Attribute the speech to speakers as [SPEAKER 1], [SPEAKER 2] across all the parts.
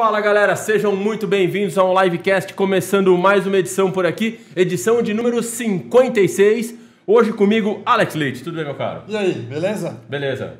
[SPEAKER 1] Fala galera, sejam muito bem-vindos a um livecast começando mais uma edição por aqui, edição de número 56. Hoje comigo, Alex Leite. Tudo bem, meu caro?
[SPEAKER 2] E aí, beleza?
[SPEAKER 1] Beleza.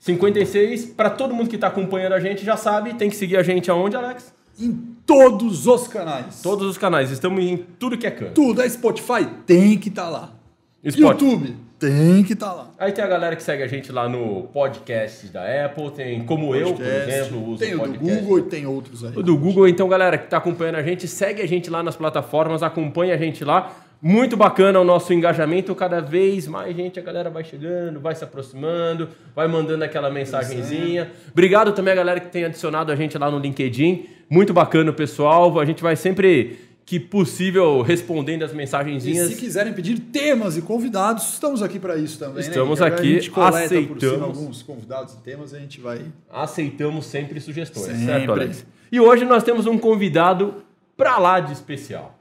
[SPEAKER 1] 56, para todo mundo que está acompanhando a gente já sabe, tem que seguir a gente aonde, Alex?
[SPEAKER 2] Em todos os canais.
[SPEAKER 1] Todos os canais, estamos em tudo que é canto.
[SPEAKER 2] Tudo é Spotify, tem que estar lá.
[SPEAKER 1] Spotify.
[SPEAKER 2] YouTube, tem que estar lá.
[SPEAKER 1] Aí tem a galera que segue a gente lá no podcast da Apple, tem como eu, por
[SPEAKER 2] Podcast,
[SPEAKER 1] exemplo, uso
[SPEAKER 2] Tem o do
[SPEAKER 1] podcast.
[SPEAKER 2] Google e tem outros aí.
[SPEAKER 1] O do Google, então, galera que está acompanhando a gente, segue a gente lá nas plataformas, acompanha a gente lá. Muito bacana o nosso engajamento, cada vez mais gente, a galera vai chegando, vai se aproximando, vai mandando aquela mensagenzinha. Obrigado também a galera que tem adicionado a gente lá no LinkedIn. Muito bacana, pessoal. A gente vai sempre que possível respondendo as
[SPEAKER 2] E
[SPEAKER 1] mensagenzinhas.
[SPEAKER 2] se quiserem pedir temas e convidados, estamos aqui para isso também.
[SPEAKER 1] Estamos
[SPEAKER 2] né?
[SPEAKER 1] aqui,
[SPEAKER 2] a gente coleta por
[SPEAKER 1] aceitamos.
[SPEAKER 2] cima alguns convidados e temas e a gente vai.
[SPEAKER 1] Aceitamos sempre sugestões,
[SPEAKER 2] Sempre.
[SPEAKER 1] certo, Alex? E hoje nós temos um convidado pra lá de especial.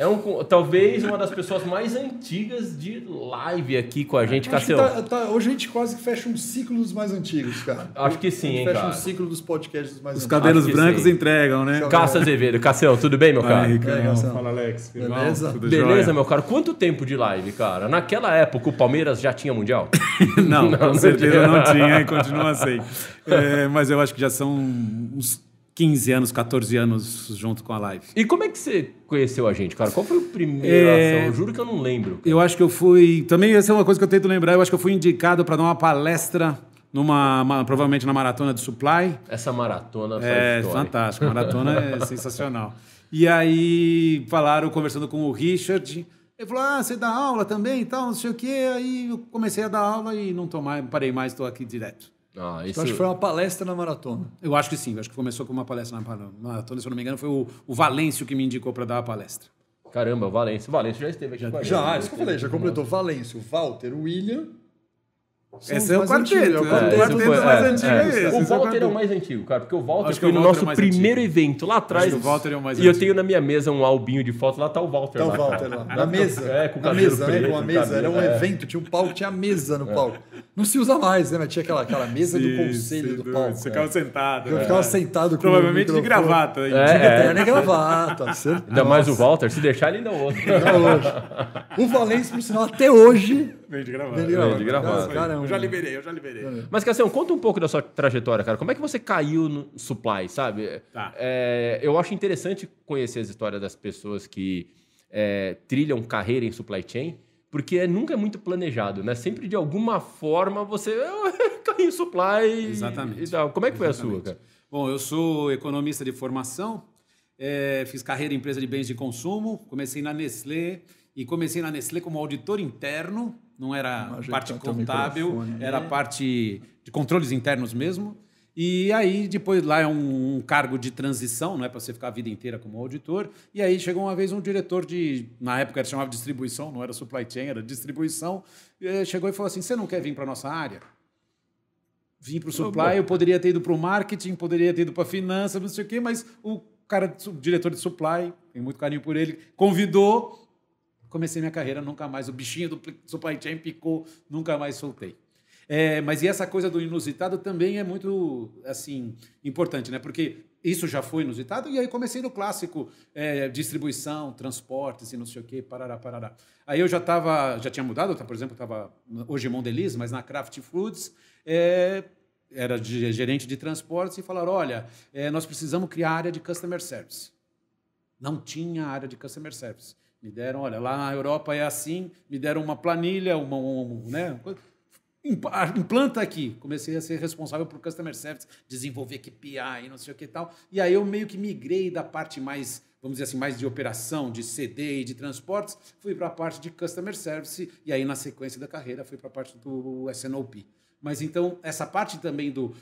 [SPEAKER 1] É um, talvez uma das pessoas mais antigas de live aqui com a gente, Cassião.
[SPEAKER 2] tá- tá- hoje a gente quase que fecha um ciclo dos mais antigos, cara.
[SPEAKER 1] Acho que sim,
[SPEAKER 2] A gente
[SPEAKER 1] hein,
[SPEAKER 2] fecha
[SPEAKER 1] cara.
[SPEAKER 2] um ciclo dos podcasts dos mais
[SPEAKER 3] Os
[SPEAKER 2] antigos.
[SPEAKER 3] cabelos
[SPEAKER 1] Acho que
[SPEAKER 3] brancos
[SPEAKER 1] sim.
[SPEAKER 3] entregam, né?
[SPEAKER 1] Cássio Azevedo. Cassião, tudo bem, meu cara?
[SPEAKER 3] aí. Fala, Alex. Irmão,
[SPEAKER 2] Beleza?
[SPEAKER 3] Tudo
[SPEAKER 1] Beleza,
[SPEAKER 3] jóia?
[SPEAKER 1] meu cara. Quanto tempo de live, cara? Naquela época o Palmeiras já tinha Mundial?
[SPEAKER 3] Não,
[SPEAKER 1] Não,
[SPEAKER 3] com
[SPEAKER 1] não
[SPEAKER 3] certeza
[SPEAKER 1] tinha.
[SPEAKER 3] não tinha e continua sem. É, mas eu acho que já são uns 15 anos, 14 anos junto com a live.
[SPEAKER 1] E como é que você conheceu a gente, cara? Qual foi o primeiro
[SPEAKER 3] É,
[SPEAKER 1] ação? Eu juro que eu não lembro.
[SPEAKER 3] Eu acho que eu fui. Também essa é uma coisa que eu tento lembrar. Eu acho que eu fui indicado para dar uma palestra numa, uma- provavelmente na maratona de Supply.
[SPEAKER 1] Essa maratona
[SPEAKER 3] É
[SPEAKER 1] história.
[SPEAKER 3] fantástico, a maratona é sensacional. E aí falaram, conversando com o Richard, ele falou: Ah, você dá aula também e tal, não sei o quê. Aí eu comecei a dar aula e não tô mais, parei mais, estou aqui direto.
[SPEAKER 1] Ah,
[SPEAKER 2] Eu
[SPEAKER 1] isso...
[SPEAKER 2] acho que foi uma palestra na maratona.
[SPEAKER 3] Eu acho que sim, eu acho que começou com uma palestra na na maratona, se eu não me engano, foi o, o Valêncio que me indicou para dar a palestra.
[SPEAKER 1] Caramba, o Valência. O Valência já esteve aqui com a gente.
[SPEAKER 2] Já, isso que eu falei, já completou Valêncio, Walter, William. São
[SPEAKER 3] Esse é o
[SPEAKER 2] mais
[SPEAKER 3] quarteto, é,
[SPEAKER 2] o quarteto.
[SPEAKER 3] quarteto
[SPEAKER 1] esse foi-
[SPEAKER 3] mais
[SPEAKER 1] é,
[SPEAKER 3] antigo
[SPEAKER 1] é.
[SPEAKER 3] é esse,
[SPEAKER 1] O
[SPEAKER 3] é
[SPEAKER 1] Walter é o mais antigo, cara, porque o Walter
[SPEAKER 3] Acho
[SPEAKER 1] foi
[SPEAKER 3] o
[SPEAKER 1] no nosso
[SPEAKER 3] é
[SPEAKER 1] primeiro
[SPEAKER 3] antigo.
[SPEAKER 1] evento lá atrás.
[SPEAKER 3] que o Walter é o mais
[SPEAKER 1] E eu
[SPEAKER 3] antigo.
[SPEAKER 1] tenho na minha mesa um albinho de foto, lá tá o Walter
[SPEAKER 2] Tá o. Walter lá, na mesa.
[SPEAKER 1] É, com o
[SPEAKER 2] na mesa,
[SPEAKER 1] preto,
[SPEAKER 2] né? Com a mesa. Era um
[SPEAKER 1] é.
[SPEAKER 2] evento, tinha um palco, tinha a mesa no palco. Não se usa mais, né? Mas tinha aquela, aquela mesa do
[SPEAKER 3] Sim,
[SPEAKER 2] conselho do palco.
[SPEAKER 3] Você ficava sentado.
[SPEAKER 2] Eu ficava sentado com
[SPEAKER 3] Provavelmente
[SPEAKER 2] o
[SPEAKER 3] de gravata. aí.
[SPEAKER 1] É,
[SPEAKER 2] De terno e gravata?
[SPEAKER 1] Ainda mais o Walter, se deixar ele ainda é outro.
[SPEAKER 2] O Valêncio, por sinal, até hoje.
[SPEAKER 3] Vem de gravata.
[SPEAKER 2] Vem de
[SPEAKER 1] gravata. de gravata.
[SPEAKER 2] Cara, é um-
[SPEAKER 3] Eu já liberei, eu já liberei.
[SPEAKER 1] Mas, Cassião, conta um pouco da sua trajetória, cara. Como é que você caiu no supply, sabe?
[SPEAKER 3] Tá.
[SPEAKER 1] É, eu acho interessante conhecer as histórias das pessoas que é, trilham carreira em supply chain, porque é- nunca é muito planejado, né? Sempre de alguma forma você caí em supply.
[SPEAKER 3] Exatamente.
[SPEAKER 1] E tal. Como é que foi a sua, cara?
[SPEAKER 3] Bom, eu sou economista de formação, eh, fiz carreira em empresa de bens de consumo, comecei na Nestlé e comecei na Nestlé como auditor interno, não era parte contábil, era parte de controles internos mesmo. E aí, depois lá é um, um cargo de transição, não é para você ficar a vida inteira como auditor. E aí chegou uma vez um diretor de, na época era chamava distribuição, não era supply chain, era distribuição, chegou e falou assim: "Você não quer vir para nossa área?" vim para o supply, eu poderia ter ido para o marketing, poderia ter ido para a finança, não sei o quê, mas o cara, o diretor de supply, tenho muito carinho por ele, convidou, comecei minha carreira, nunca mais, o bichinho do pl- supply chain picou, nunca mais soltei. É, mas e essa coisa do inusitado também é muito, assim, importante, né? Porque isso já foi inusitado, e aí comecei no clássico, é, distribuição, transportes e não sei o quê, parará, parará. Aí eu já estava, já tinha mudado, tá, por exemplo, estava hoje em Mondelez, mas na Kraft Foods, é, era de- gerente de transportes e falaram, olha, é, nós precisamos criar área de customer service. Não tinha área de customer service. Me deram, olha, lá na Europa é assim, me deram uma planilha, uma, um, né, ah, implanta aqui. Comecei a ser responsável por customer service, desenvolver KPI, não sei o que e tal. E aí eu meio que migrei da parte mais, vamos dizer assim, mais de operação, de CD e de transportes, fui para a parte de customer service e aí na sequência da carreira fui para a parte do SNOP. Mas então essa parte também do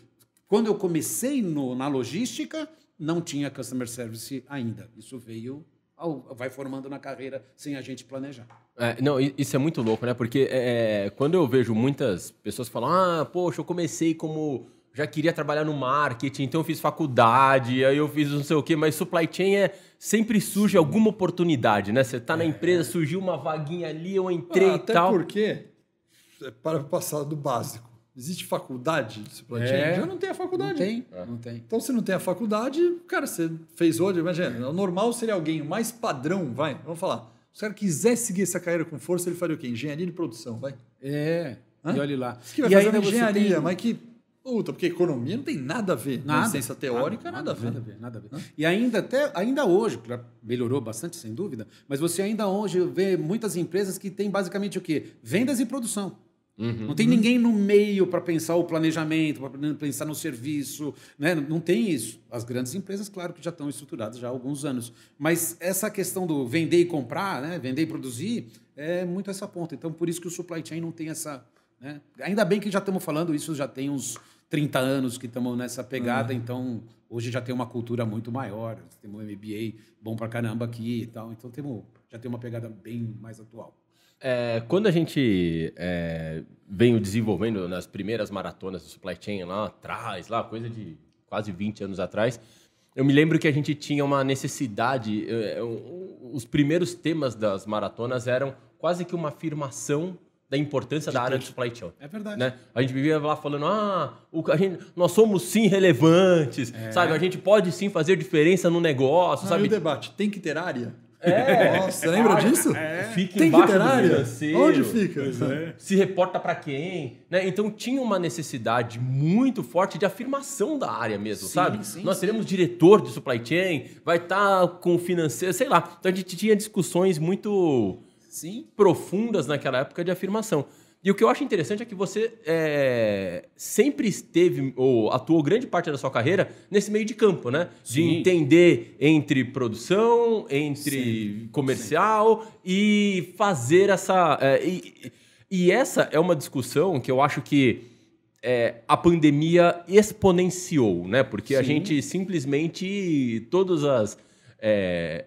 [SPEAKER 3] quando eu comecei no- na logística, não tinha customer service ainda. Isso veio ao- vai formando na carreira sem a gente planejar.
[SPEAKER 1] É, não, isso é muito louco, né? Porque é, quando eu vejo muitas pessoas falam, ah, poxa, eu comecei como. Já queria trabalhar no marketing, então eu fiz faculdade, aí eu fiz não sei o quê, mas supply chain é. Sempre surge alguma oportunidade, né? Você tá na empresa, surgiu uma vaguinha ali, eu entrei
[SPEAKER 2] Ah,
[SPEAKER 1] e
[SPEAKER 2] até
[SPEAKER 1] tal.
[SPEAKER 2] porque é para passar do básico. Existe faculdade de chain?
[SPEAKER 3] É.
[SPEAKER 2] Já não tem a
[SPEAKER 3] Não
[SPEAKER 2] faculdade.
[SPEAKER 3] tem, não tem.
[SPEAKER 2] Então, se não tem a faculdade, cara, você fez hoje, imagina, o normal seria alguém mais padrão, vai, vamos falar. Se o cara quisesse seguir essa carreira com força, ele faria o quê? Engenharia de produção, vai.
[SPEAKER 3] É,
[SPEAKER 2] Hã?
[SPEAKER 3] e olha lá.
[SPEAKER 2] Isso que vai
[SPEAKER 3] e
[SPEAKER 2] fazer
[SPEAKER 3] ainda
[SPEAKER 2] engenharia,
[SPEAKER 3] tem-
[SPEAKER 2] mas que. Puta, porque economia não tem nada a ver.
[SPEAKER 3] Nada.
[SPEAKER 2] Com ciência teórica, nada, a ver.
[SPEAKER 3] Nada a ver, nada a ver. E ainda até ainda hoje, claro, melhorou bastante, sem dúvida, mas você ainda hoje vê muitas empresas que têm basicamente o quê? Vendas e produção. Não tem ninguém no meio para pensar o planejamento, para pensar no serviço, né? Não tem isso. As grandes empresas, claro, que já estão estruturadas já há alguns anos. Mas essa questão do vender e comprar, né? Vender e produzir, é muito essa ponta. Então, por isso que o supply chain não tem essa. Né? Ainda bem que já estamos falando isso, já tem uns 30 anos que estamos nessa pegada, então hoje já tem uma cultura muito maior. Temos um MBA bom pra caramba aqui e tal, então temos, já tem uma pegada bem mais atual.
[SPEAKER 1] É, quando a gente é, veio desenvolvendo nas primeiras maratonas do supply chain lá atrás, lá, coisa de quase 20 anos atrás, eu me lembro que a gente tinha uma necessidade. é, um- os primeiros temas das maratonas eram quase que uma afirmação da importância da área de supply chain.
[SPEAKER 3] É verdade.
[SPEAKER 1] Né? A gente vivia lá falando, ah, o, a gente, nós somos sim relevantes, sabe? A gente pode sim fazer diferença no negócio,
[SPEAKER 2] Ah, e
[SPEAKER 1] sabe?
[SPEAKER 2] o debate, tem que ter área?
[SPEAKER 1] É.
[SPEAKER 2] Nossa, você lembra disso?
[SPEAKER 1] Fica
[SPEAKER 2] Tem
[SPEAKER 1] financeiro.
[SPEAKER 2] Onde fica?
[SPEAKER 1] se reporta para quem, né? Então tinha uma necessidade muito forte de afirmação da área mesmo,
[SPEAKER 3] Sim,
[SPEAKER 1] sabe?
[SPEAKER 3] sim,
[SPEAKER 1] Nós
[SPEAKER 3] sim.
[SPEAKER 1] teremos diretor de supply chain, vai estar com o financeiro, sei lá. Então a gente tinha discussões muito
[SPEAKER 3] Sim.
[SPEAKER 1] profundas naquela época de afirmação. E o que eu acho interessante é que você é, sempre esteve, ou atuou grande parte da sua carreira nesse meio de campo, né? De
[SPEAKER 3] Sim.
[SPEAKER 1] entender entre produção, entre comercial e fazer essa. é, e, e essa é uma discussão que eu acho que é, a pandemia exponenciou, né? Porque a
[SPEAKER 3] Sim.
[SPEAKER 1] gente simplesmente todas as é,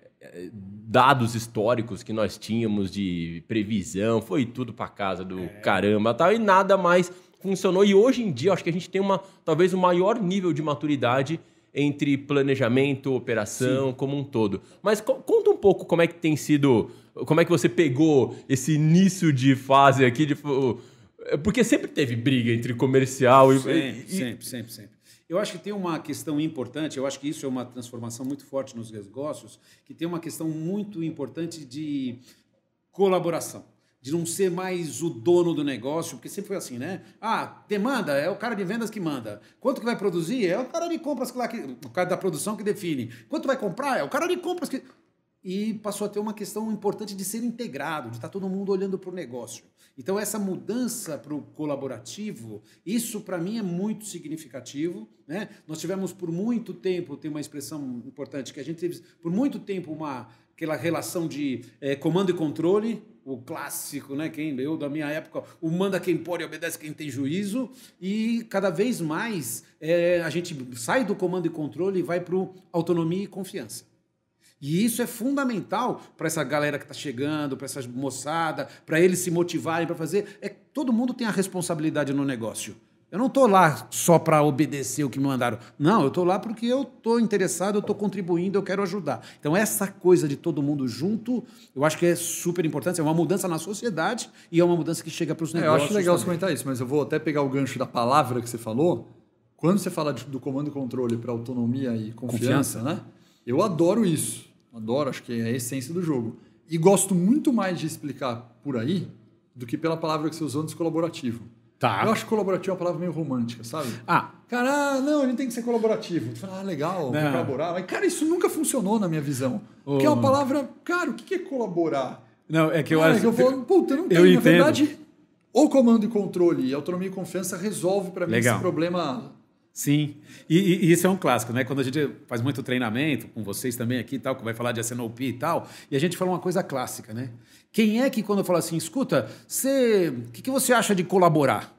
[SPEAKER 1] dados históricos que nós tínhamos de previsão foi tudo para casa do caramba, tal e nada mais funcionou. E hoje em dia acho que a gente tem uma talvez o maior nível de maturidade entre planejamento, operação, como um todo. Mas co- conta um pouco como é que tem sido, como é que você pegou esse início de fase aqui de porque sempre teve briga entre comercial e,
[SPEAKER 3] Sempre,
[SPEAKER 1] e-
[SPEAKER 3] sempre, sempre, sempre. Eu acho que tem uma questão importante, eu acho que isso é uma transformação muito forte nos negócios, que tem uma questão muito importante de colaboração. De não ser mais o dono do negócio, porque sempre foi assim, né? Ah, demanda, é o cara de vendas que manda. Quanto que vai produzir? É o cara de compras lá que, o cara da produção que define. Quanto vai comprar? É o cara de compras que. E passou a ter uma questão importante de ser integrado, de estar todo mundo olhando para o negócio. Então, essa mudança para o colaborativo, isso para mim é muito significativo. Né? Nós tivemos por muito tempo, tem uma expressão importante, que a gente teve por muito tempo uma, aquela relação de eh, comando e controle, o clássico, né? Quem eu da minha época, o manda quem pode, obedece quem tem juízo, e cada vez mais eh, a gente sai do comando e controle e vai para autonomia e confiança. E isso é fundamental para essa galera que está chegando, para essa moçada, para eles se motivarem para fazer. É todo mundo tem a responsabilidade no negócio. Eu não estou lá só para obedecer o que me mandaram. Não, eu estou lá porque eu estou interessado, eu estou contribuindo, eu quero ajudar. Então, essa coisa de todo mundo junto, eu acho que é super importante. É uma mudança na sociedade e é uma mudança que chega para os
[SPEAKER 2] É, eu
[SPEAKER 3] negócios.
[SPEAKER 2] acho legal você
[SPEAKER 3] também.
[SPEAKER 2] comentar isso, mas eu vou até pegar o gancho da palavra que você falou. Quando você fala do comando e controle para autonomia e confiança,
[SPEAKER 3] Confiança.
[SPEAKER 2] né? Eu adoro isso. Adoro, acho que é a essência do jogo. E gosto muito mais de explicar por aí do que pela palavra que você usou antes, colaborativo.
[SPEAKER 3] Tá.
[SPEAKER 2] Eu acho que colaborativo é uma palavra meio romântica, sabe?
[SPEAKER 3] Ah,
[SPEAKER 2] Cara, ah, não, ele tem que ser colaborativo. Tu fala, ah, legal,
[SPEAKER 3] Não.
[SPEAKER 2] colaborar. Mas, cara, isso nunca funcionou na minha visão. Porque é uma palavra, cara, o que é colaborar?
[SPEAKER 3] não, é que eu
[SPEAKER 2] Cara,
[SPEAKER 3] acho.
[SPEAKER 2] que eu falo, puta, não tem.
[SPEAKER 3] eu
[SPEAKER 2] Na
[SPEAKER 3] entendo.
[SPEAKER 2] verdade, o comando e controle e autonomia e confiança resolve para mim
[SPEAKER 3] Legal.
[SPEAKER 2] esse problema.
[SPEAKER 3] Sim, e, e- e isso é um clássico, né? Quando a gente faz muito treinamento, com vocês também aqui e tal, que vai falar de SNOP e tal, e a gente fala uma coisa clássica, né? Quem é que quando fala assim, escuta, você, o que, que você acha de colaborar?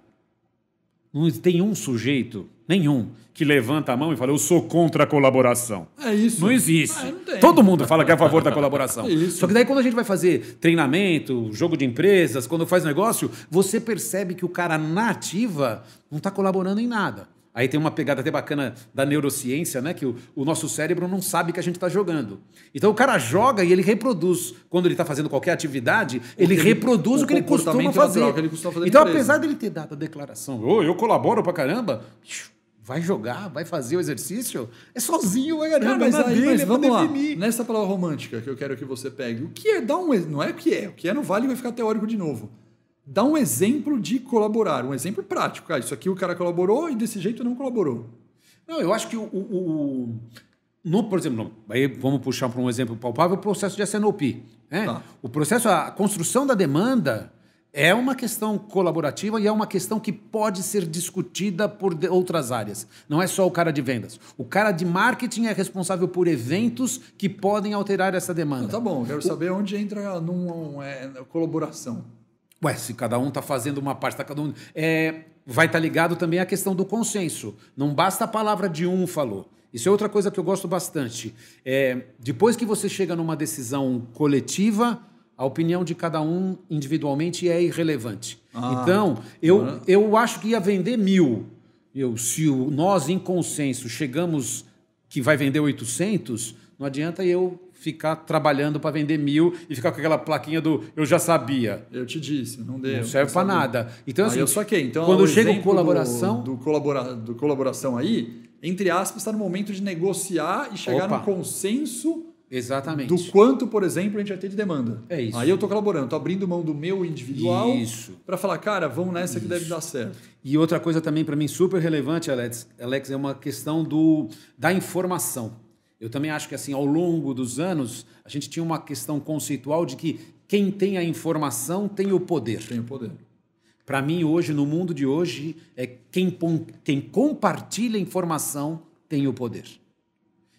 [SPEAKER 3] Não tem um sujeito, nenhum, que levanta a mão e fala, eu sou contra a colaboração.
[SPEAKER 2] É isso.
[SPEAKER 3] Não existe.
[SPEAKER 2] Ah, não.
[SPEAKER 3] Todo mundo fala que é a favor da colaboração.
[SPEAKER 2] É isso.
[SPEAKER 3] Só que daí quando a gente vai fazer treinamento, jogo de empresas, quando faz negócio, você percebe que o cara na ativa não está colaborando em nada. Aí tem uma pegada até bacana da neurociência, né? Que o, o nosso cérebro não sabe que a gente está jogando. Então o cara joga e ele reproduz. Quando ele está fazendo qualquer atividade, ele
[SPEAKER 2] ele-
[SPEAKER 3] reproduz
[SPEAKER 2] o
[SPEAKER 3] o que ele costuma fazer.
[SPEAKER 2] ele costuma fazer
[SPEAKER 3] então, apesar dele ter dado a declaração, "Ô, eu colaboro pra caramba, vai jogar, vai fazer o exercício, é sozinho, vai
[SPEAKER 2] Cara,
[SPEAKER 3] caramba,
[SPEAKER 2] mas, aí,
[SPEAKER 3] dele,
[SPEAKER 2] mas
[SPEAKER 3] é
[SPEAKER 2] vamos lá.
[SPEAKER 3] definir.
[SPEAKER 2] Nessa palavra romântica que eu quero que você pegue, o que é dar um. Não é o que é, o que é não vale e vai ficar teórico de novo. Dá um exemplo de colaborar, um exemplo prático. Cara, isso aqui o cara colaborou e desse jeito não colaborou.
[SPEAKER 3] Não, eu acho que o. o- o- no, por exemplo, no- aí vamos puxar para um exemplo palpável o processo de SNOP. né?
[SPEAKER 2] Tá.
[SPEAKER 3] O processo, a construção da demanda é uma questão colaborativa e é uma questão que pode ser discutida por outras áreas. Não é só o cara de vendas. O cara de marketing é responsável por eventos que podem alterar essa demanda.
[SPEAKER 2] Então, tá bom, quero saber onde entra num, é, colaboração.
[SPEAKER 3] Ué, se cada um está fazendo uma parte, tá cada um. É, vai estar ligado também à questão do consenso. Não basta a palavra de um falou. Isso é outra coisa que eu gosto bastante. É, depois que você chega numa decisão coletiva, a opinião de cada um individualmente é irrelevante.
[SPEAKER 2] Ah,
[SPEAKER 3] então, eu,
[SPEAKER 2] agora-
[SPEAKER 3] eu acho que ia vender mil. Eu, se o- nós, em consenso, chegamos que vai vender 800, não adianta eu ficar trabalhando para vender mil e ficar com aquela plaquinha do eu já sabia.
[SPEAKER 2] Eu te disse, não deu.
[SPEAKER 3] Não serve para nada. Então,
[SPEAKER 2] Aí
[SPEAKER 3] assim,
[SPEAKER 2] eu saquei. Então,
[SPEAKER 3] quando chega o colaboração.
[SPEAKER 2] Do, do, colabora, do colaboração aí, entre aspas, está no momento de negociar e chegar
[SPEAKER 3] Opa.
[SPEAKER 2] no consenso
[SPEAKER 3] Exatamente.
[SPEAKER 2] do quanto, por exemplo, a gente vai ter de demanda.
[SPEAKER 3] É isso.
[SPEAKER 2] Aí eu tô colaborando, tô abrindo mão do meu individual
[SPEAKER 3] Isso.
[SPEAKER 2] para falar, cara, vamos nessa que deve dar certo.
[SPEAKER 3] E outra coisa também para mim super relevante, Alex, Alex, é uma questão do, da informação. Eu também acho que assim, ao longo dos anos, a gente tinha uma questão conceitual de que quem tem a informação tem o poder.
[SPEAKER 2] Tem o poder.
[SPEAKER 3] Para mim, hoje, no mundo de hoje, é quem, quem compartilha informação tem o poder.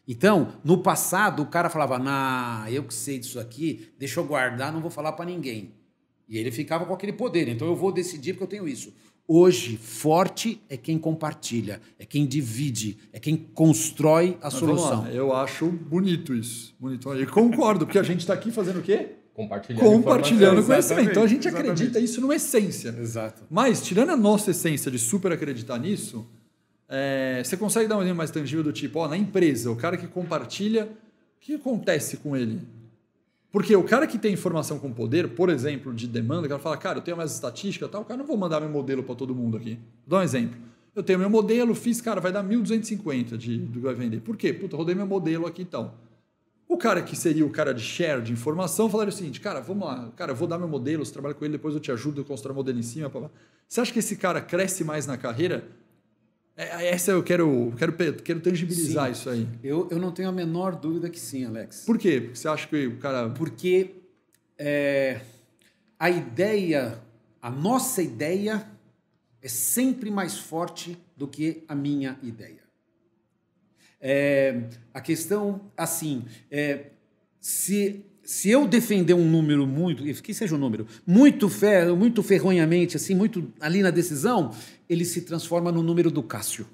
[SPEAKER 3] Então, no passado, o cara falava, nah, eu que sei disso aqui, deixa eu guardar, não vou falar para ninguém. E ele ficava com aquele poder, então eu vou decidir porque eu tenho isso. Hoje, forte é quem compartilha, é quem divide, é quem constrói a
[SPEAKER 2] Mas
[SPEAKER 3] solução.
[SPEAKER 2] lá, eu acho bonito isso. Bonito. E concordo, porque a gente está aqui fazendo o quê?
[SPEAKER 1] Compartilhando,
[SPEAKER 2] Compartilhando conhecimento. Então a gente
[SPEAKER 3] exatamente.
[SPEAKER 2] acredita isso numa essência.
[SPEAKER 3] Exato.
[SPEAKER 2] Mas, tirando a nossa essência de super acreditar nisso, é, você consegue dar um exemplo mais tangível do tipo, ó, na empresa, o cara que compartilha, o que acontece com ele? Porque o cara que tem informação com poder, por exemplo, de demanda, o cara fala, cara, eu tenho mais estatística tal, cara, não vou mandar meu modelo para todo mundo aqui. Vou dar um exemplo. Eu tenho meu modelo, fiz, cara, vai dar 1.250 de, do que vai vender. Por quê? Puta, rodei meu modelo aqui e tal. O cara que seria o cara de share de informação falaria o seguinte, cara, vamos lá, cara, eu vou dar meu modelo, você trabalha com ele, depois eu te ajudo, eu constrói o modelo em cima. Pá, pá. Você acha que esse cara cresce mais na carreira? É, Essa eu quero, quero, quero tangibilizar
[SPEAKER 3] Sim.
[SPEAKER 2] isso aí.
[SPEAKER 3] Eu, eu não tenho a menor dúvida que sim, Alex.
[SPEAKER 2] Por quê? Porque você acha que o cara.
[SPEAKER 3] Porque é, a ideia, a nossa ideia, é sempre mais forte do que a minha ideia. É, a questão, assim, é, se, se eu defender um número muito, que seja um número, muito, fer, muito ferronhamente, assim, muito ali na decisão, ele se transforma no número do Cássio.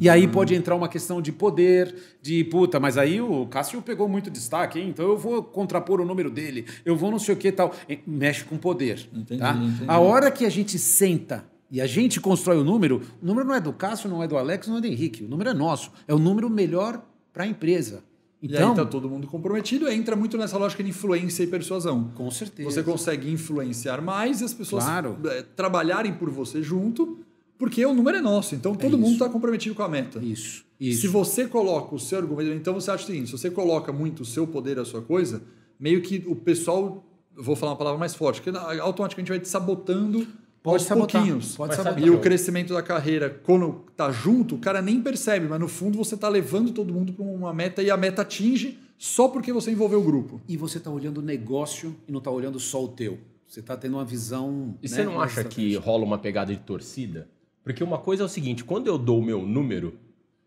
[SPEAKER 3] E aí pode entrar uma questão de poder, de puta, mas aí o Cássio pegou muito destaque, hein? então eu vou contrapor o número dele, eu vou não sei o que tal. Mexe com poder.
[SPEAKER 2] Entendi,
[SPEAKER 3] tá?
[SPEAKER 2] entendi.
[SPEAKER 3] A hora que a gente senta e a gente constrói o número, o número não é do Cássio, não é do Alex, não é do Henrique, o número é nosso. É o número melhor para a empresa.
[SPEAKER 2] E
[SPEAKER 3] Então,
[SPEAKER 2] aí tá todo mundo comprometido, entra muito nessa lógica de influência e persuasão.
[SPEAKER 3] com certeza.
[SPEAKER 2] Você consegue influenciar mais e as pessoas
[SPEAKER 3] Claro.
[SPEAKER 2] eh, trabalharem por você junto, porque o número é nosso. Então todo mundo
[SPEAKER 3] isso.
[SPEAKER 2] está comprometido com a meta.
[SPEAKER 3] Isso, isso.
[SPEAKER 2] Se você coloca o seu argumento, então você acha o seguinte: se você coloca muito o seu poder, a sua coisa, meio que o pessoal, vou falar uma palavra mais forte, que automaticamente vai te sabotando
[SPEAKER 3] Pode
[SPEAKER 2] aos
[SPEAKER 3] sabotar,
[SPEAKER 2] pouquinhos.
[SPEAKER 3] pode sabotar.
[SPEAKER 2] E o crescimento da carreira, quando tá junto, o cara nem percebe, mas no fundo você tá levando todo mundo para uma meta e a meta atinge só porque você envolveu o grupo.
[SPEAKER 3] E você está olhando o negócio e não está olhando só o teu. Você está tendo uma visão.
[SPEAKER 1] E
[SPEAKER 3] né,
[SPEAKER 1] você não acha que rola uma pegada de torcida? Porque uma coisa é o seguinte, quando eu dou o meu número,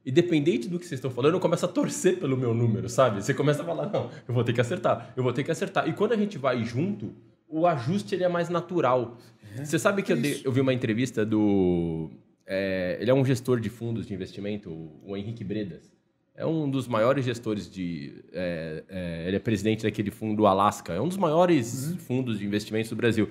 [SPEAKER 1] independente do que vocês estão falando, eu começo a torcer pelo meu número, sabe? Você começa a falar, não, eu vou ter que acertar, eu vou ter que acertar. E quando a gente vai junto, o ajuste ele é mais natural. Você sabe que eu, dei- eu vi uma entrevista do... é, ele é um gestor de fundos de investimento, o Henrique Bredas. É um dos maiores gestores de. é, é, ele é presidente daquele fundo Alaska. É um dos maiores fundos de investimentos do Brasil.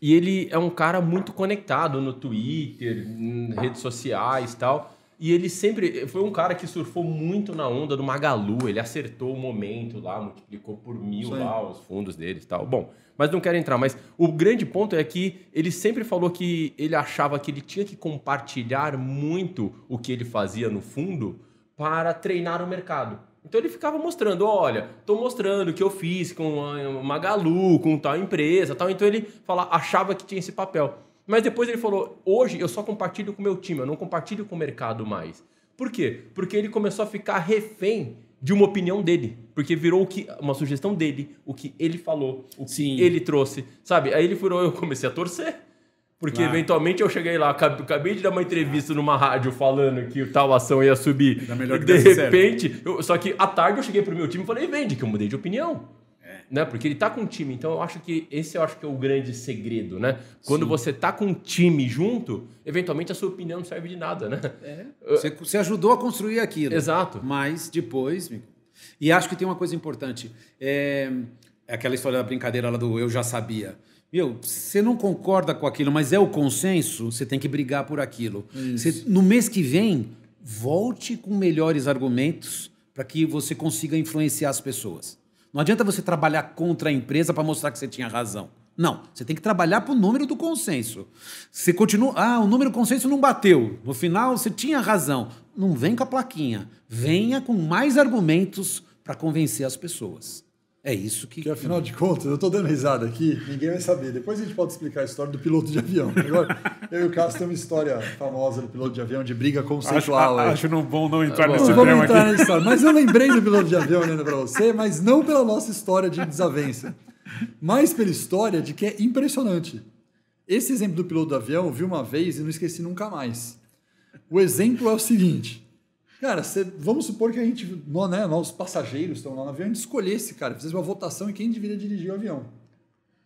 [SPEAKER 1] E ele é um cara muito conectado no Twitter, em redes sociais e tal. E ele sempre foi um cara que surfou muito na onda do Magalu. Ele acertou o momento lá, multiplicou por mil
[SPEAKER 2] aí.
[SPEAKER 1] lá os fundos deles e tal. Bom, mas não quero entrar. Mas o grande ponto é que ele sempre falou que ele achava que ele tinha que compartilhar muito o que ele fazia no fundo para treinar o mercado. Então ele ficava mostrando, olha, estou mostrando o que eu fiz com a Magalu, com tal empresa, tal. Então ele fala, achava que tinha esse papel. Mas depois ele falou, hoje eu só compartilho com o meu time, eu não compartilho com o mercado mais. Por quê? Porque ele começou a ficar refém de uma opinião dele, porque virou o que uma sugestão dele, o que ele falou, o que
[SPEAKER 3] Sim.
[SPEAKER 1] ele trouxe, sabe? Aí ele virou, eu comecei a torcer. Porque
[SPEAKER 3] Claro.
[SPEAKER 1] eventualmente eu cheguei lá, acab- acabei de dar uma entrevista numa rádio falando que tal ação ia subir.
[SPEAKER 3] Era melhor que
[SPEAKER 1] de repente, eu- só que à tarde eu cheguei pro meu time e falei, vende, que eu mudei de opinião.
[SPEAKER 3] É.
[SPEAKER 1] Né? Porque ele tá com um time. Então eu acho que esse eu acho que é o grande segredo, né? Quando você tá com um time junto, eventualmente a sua opinião não serve de nada, né?
[SPEAKER 3] Você, você ajudou a construir aquilo.
[SPEAKER 1] Exato.
[SPEAKER 3] Mas depois. E acho que tem uma coisa importante. É, é aquela história da brincadeira lá do eu já sabia. Meu, você não concorda com aquilo, mas é o consenso, você tem que brigar por aquilo. Você- no mês que vem, volte com melhores argumentos para que você consiga influenciar as pessoas. Não adianta você trabalhar contra a empresa para mostrar que você tinha razão. Não, você tem que trabalhar para o número do consenso. Você continua, ah, o número do consenso não bateu. No final você tinha razão. Não vem com a plaquinha. Venha com mais argumentos para convencer as pessoas. É isso que.
[SPEAKER 2] Porque afinal de contas, eu tô dando risada aqui, ninguém vai saber. Depois a gente pode explicar a história do piloto de avião. Agora, eu e o Cássio temos uma história famosa do piloto de avião de briga conceitual. aí.
[SPEAKER 3] não bom não entrar
[SPEAKER 1] Não
[SPEAKER 2] Não vamos entrar nessa história, mas eu lembrei do piloto de avião ainda para você, mas não pela nossa história de desavença, mas pela história de que é impressionante. Esse exemplo do piloto do avião eu vi uma vez e não esqueci nunca mais. O exemplo é o seguinte. Cara, cê- vamos supor que a gente, nó- né, nós passageiros estão lá no avião, a gente escolhesse, cara, fizesse uma votação em quem deveria dirigir o avião.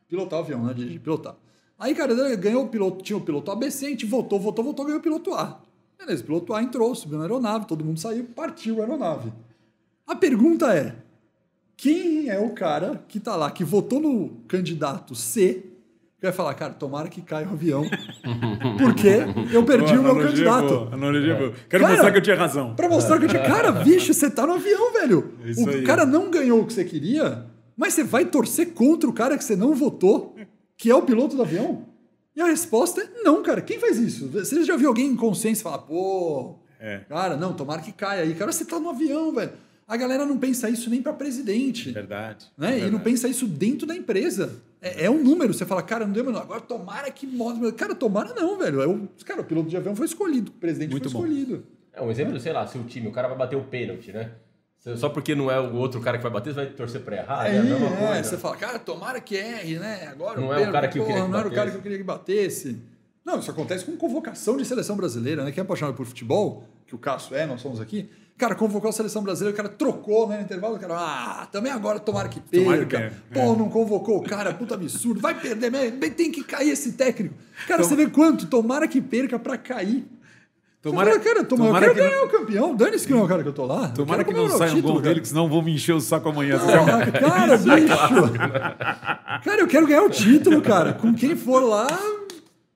[SPEAKER 2] Pilotar o avião, né? Dirigir, pilotar. Aí, cara, ganhou o piloto, tinha o piloto ABC, a gente votou, votou, votou, ganhou o piloto A. Beleza, o piloto A entrou, subiu na aeronave, todo mundo saiu, partiu a aeronave. A pergunta é: quem é o cara que tá lá, que votou no candidato C, vai falar, cara, tomara que caia o avião, porque eu perdi o meu candidato.
[SPEAKER 3] Analogia boa. Quero
[SPEAKER 2] Cara,
[SPEAKER 3] mostrar que eu tinha razão.
[SPEAKER 2] Pra mostrar que eu tinha. Cara, bicho, você tá no avião, velho.
[SPEAKER 3] Isso
[SPEAKER 2] o
[SPEAKER 3] aí.
[SPEAKER 2] cara não ganhou o que você queria, mas você vai torcer contra o cara que você não votou, que é o piloto do avião? E a resposta é não, cara. Quem faz isso? Você já viu alguém em consciência falar, pô,
[SPEAKER 3] É.
[SPEAKER 2] cara, não, tomara que caia aí. Cara, você tá no avião, velho. A galera não pensa isso nem pra presidente.
[SPEAKER 3] Verdade.
[SPEAKER 2] Né? E não
[SPEAKER 3] Verdade.
[SPEAKER 2] pensa isso dentro da empresa. É, é um número. Você fala, cara, não deu, mas agora tomara que mostre. Cara, tomara não, velho. É o, cara, o piloto de avião foi escolhido, o presidente
[SPEAKER 3] Muito
[SPEAKER 2] foi
[SPEAKER 3] bom.
[SPEAKER 2] escolhido.
[SPEAKER 1] É um exemplo, sei lá, se o time, o cara vai bater o pênalti, né? Só porque não é o outro cara que vai bater, você vai torcer pra errar,
[SPEAKER 2] Aí,
[SPEAKER 1] é a mesma
[SPEAKER 2] é,
[SPEAKER 1] coisa.
[SPEAKER 2] você fala, cara, tomara que erre, né? Agora
[SPEAKER 1] Não
[SPEAKER 2] o
[SPEAKER 1] é o
[SPEAKER 2] pênalti,
[SPEAKER 1] cara que eu
[SPEAKER 2] porra,
[SPEAKER 1] queria que
[SPEAKER 2] não era o cara que eu queria que batesse. Não, isso acontece com convocação de seleção brasileira, né? Quem é apaixonado por futebol, que o Cássio é, nós somos aqui. Cara, convocou a seleção brasileira, o cara trocou, né, no intervalo, o cara, ah, também agora tomara que perca.
[SPEAKER 3] Que
[SPEAKER 2] Pô,
[SPEAKER 3] é.
[SPEAKER 2] não convocou o cara, puta absurdo, vai perder mesmo, tem que cair esse técnico. Cara,
[SPEAKER 3] Tom-
[SPEAKER 2] você vê quanto, tomara que perca pra cair.
[SPEAKER 3] Tomara,
[SPEAKER 2] fala, cara, tomara,
[SPEAKER 3] tomara
[SPEAKER 2] eu
[SPEAKER 3] que
[SPEAKER 2] quero
[SPEAKER 3] não-
[SPEAKER 2] ganhar o campeão, dane-se que não é o cara que eu tô lá.
[SPEAKER 3] Tomara que não saia um gol
[SPEAKER 2] cara.
[SPEAKER 3] dele, que senão vão me encher o saco amanhã.
[SPEAKER 2] Porra, cara, bicho! Cara, eu quero ganhar o título, cara. Com quem for lá.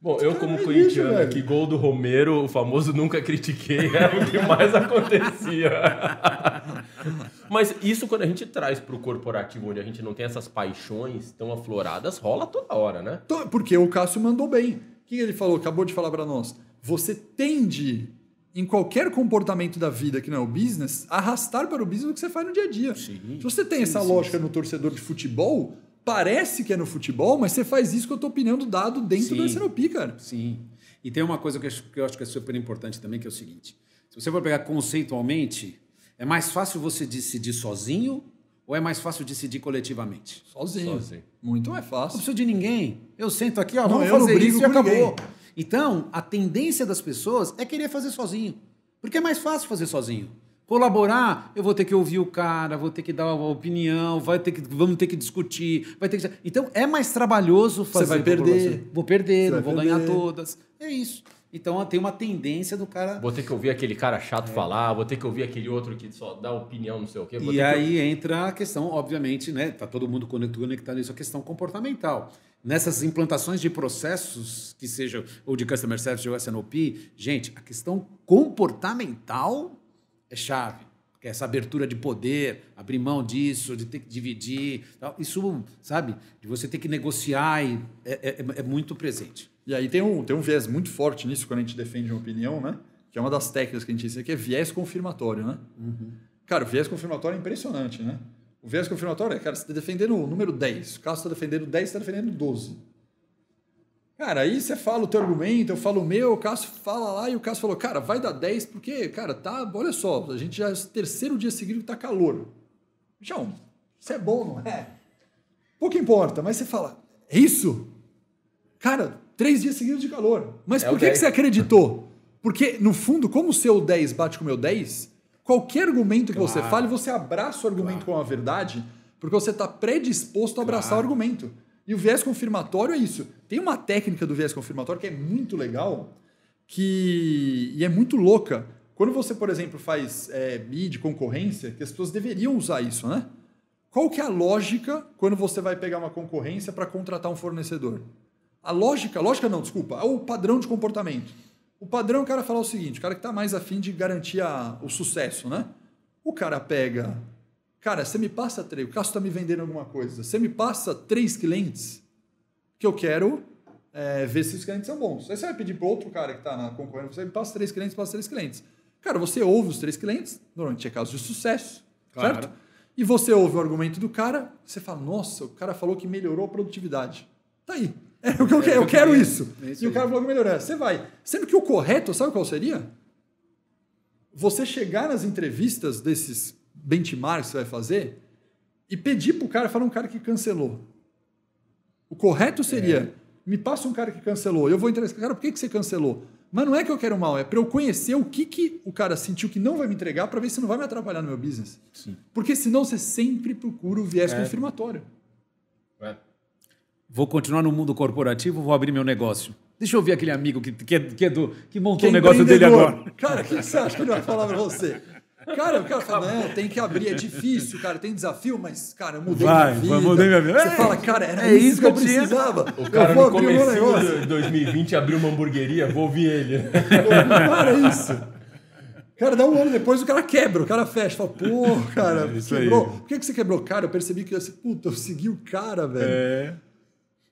[SPEAKER 1] Bom, eu como
[SPEAKER 2] Cara, é
[SPEAKER 1] corintiano,
[SPEAKER 2] isso,
[SPEAKER 1] que gol do Romero, o famoso nunca critiquei, é o que mais acontecia. Mas isso quando a gente traz pro corporativo, onde a gente não tem essas paixões tão afloradas, rola toda hora, né?
[SPEAKER 2] Porque o Cássio mandou bem. O que ele falou? Acabou de falar pra nós. Você tende, em qualquer comportamento da vida que não é o business, a arrastar para o business o que você faz no dia a dia.
[SPEAKER 3] Sim.
[SPEAKER 2] Se você tem essa lógica no torcedor de futebol, parece que é no futebol, mas você faz isso com a tua opinião do dado dentro
[SPEAKER 3] Sim.
[SPEAKER 2] do SNOP, cara.
[SPEAKER 3] Sim. E tem uma coisa que eu, acho, que eu acho que é super importante também, que é o seguinte: se você for pegar conceitualmente, é mais fácil você decidir sozinho ou é mais fácil decidir coletivamente?
[SPEAKER 2] Sozinho.
[SPEAKER 1] Sozinho.
[SPEAKER 2] Muito mais
[SPEAKER 3] Não
[SPEAKER 2] fácil.
[SPEAKER 3] preciso de ninguém. Eu sento aqui, ó,
[SPEAKER 2] Não,
[SPEAKER 3] vamos
[SPEAKER 2] eu não
[SPEAKER 3] fazer
[SPEAKER 2] brigo
[SPEAKER 3] isso e acabou.
[SPEAKER 2] ninguém.
[SPEAKER 3] Então, a tendência das pessoas é querer fazer sozinho. Porque é mais fácil fazer sozinho. Colaborar, eu vou ter que ouvir o cara, vou ter que dar uma opinião, vai ter que, vamos ter que discutir, vai ter que... Então, é mais trabalhoso fazer...
[SPEAKER 2] vai
[SPEAKER 3] por
[SPEAKER 2] perder.
[SPEAKER 3] você. Vou perder,
[SPEAKER 2] Você
[SPEAKER 3] não
[SPEAKER 2] vai
[SPEAKER 3] vou ganhar
[SPEAKER 2] perder.
[SPEAKER 3] todas. É isso. Então tem uma tendência do cara.
[SPEAKER 1] Vou ter que ouvir aquele cara chato falar, vou ter que ouvir aquele outro que só dá opinião, não sei o quê.
[SPEAKER 3] E
[SPEAKER 1] ter que-
[SPEAKER 3] aí entra a questão, obviamente, né? Tá todo mundo conect- conectado nisso, a questão comportamental. Nessas implantações de processos, que seja ou de Customer Service ou SNOP, gente, a questão comportamental é chave. Que é essa abertura de poder, abrir mão disso, de ter que dividir. tal. Isso, sabe, de você ter que negociar e é, é- é muito presente.
[SPEAKER 2] E aí tem um, tem um viés muito forte nisso quando a gente defende uma opinião, né? Que é uma das técnicas que a gente ensina, que é viés confirmatório, né? Cara, o viés confirmatório é impressionante, né? O viés confirmatório é, cara, você está defendendo o número 10. O Cássio está defendendo 10, você está defendendo 12. Cara, aí você fala o teu argumento, eu falo o meu, o Cássio fala lá e o Cássio falou, cara, vai dar 10 porque, cara, tá, olha só, a gente já é o terceiro dia seguido que tá calor. João, isso é bom, não é? Pouco importa, mas você fala, é isso? Cara, três dias seguidos de calor. Mas
[SPEAKER 1] É
[SPEAKER 2] por que, que
[SPEAKER 1] 10.
[SPEAKER 2] você acreditou? Porque, no fundo, como o seu 10 bate com o meu 10, qualquer argumento que você
[SPEAKER 3] Claro.
[SPEAKER 2] fale, você abraça o argumento com a verdade, porque você está predisposto a abraçar
[SPEAKER 3] Claro.
[SPEAKER 2] o argumento. E o viés confirmatório é isso. Tem uma técnica do viés confirmatório que é muito legal que e é muito louca. Quando você, por exemplo, faz é, bid, concorrência, que as pessoas deveriam usar isso, né? Qual que é a lógica quando você vai pegar uma concorrência para contratar um fornecedor? A lógica, lógica não, desculpa, é o padrão de comportamento. O padrão o cara falar o seguinte, o cara que está mais afim de garantir a- o sucesso, né? O cara pega, cara, você me passa três, o Cássio está me vendendo alguma coisa, você me passa três clientes que eu quero é, ver se os clientes são bons. Aí você vai pedir para outro cara que está na concorrência, você me passa três clientes, passa três clientes. Cara, você ouve os três clientes, normalmente é caso de sucesso,
[SPEAKER 3] Claro.
[SPEAKER 2] certo? E você ouve o argumento do cara, você fala, nossa, o cara falou que melhorou a produtividade. Tá aí. É o que eu, quero, eu quero isso.
[SPEAKER 3] É isso
[SPEAKER 2] e o cara falou que melhorou. Você vai. Sendo que o correto, sabe qual seria? Você chegar nas entrevistas desses benchmarks que você vai fazer e pedir pro cara, falar um cara que cancelou. O correto seria, me passa um cara que cancelou, eu vou entrevistar, cara, por que, que você cancelou? Mas não é que eu quero mal, é para eu conhecer o que, que o cara sentiu que não vai me entregar para ver se não vai me atrapalhar no meu business. Porque senão você sempre procura o viés confirmatório.
[SPEAKER 1] É.
[SPEAKER 3] Vou continuar no mundo corporativo, vou abrir meu negócio. Deixa eu ver aquele amigo que, que, é- que, é do, que montou
[SPEAKER 2] Que é
[SPEAKER 3] o negócio dele agora.
[SPEAKER 2] Cara, o que você acha que ele vai falar pra você? Cara, o cara fala, não, tem que abrir, é difícil, cara, tem desafio, mas, cara, eu mudei
[SPEAKER 3] Vai,
[SPEAKER 2] minha vida.
[SPEAKER 3] vai, mudei minha vida.
[SPEAKER 2] Você
[SPEAKER 3] É,
[SPEAKER 2] fala, cara, era
[SPEAKER 3] é
[SPEAKER 2] isso que eu precisava.
[SPEAKER 1] O cara no começo de 2020 abriu uma hamburgueria, vou ouvir ele.
[SPEAKER 2] Cara, é isso. Cara, dá um ano depois o cara quebra, o cara fecha. Fala, pô, cara,
[SPEAKER 3] isso
[SPEAKER 2] quebrou.
[SPEAKER 3] aí.
[SPEAKER 2] Por que, que você quebrou? Cara, eu percebi que eu, puta, eu segui o cara, velho.
[SPEAKER 3] É.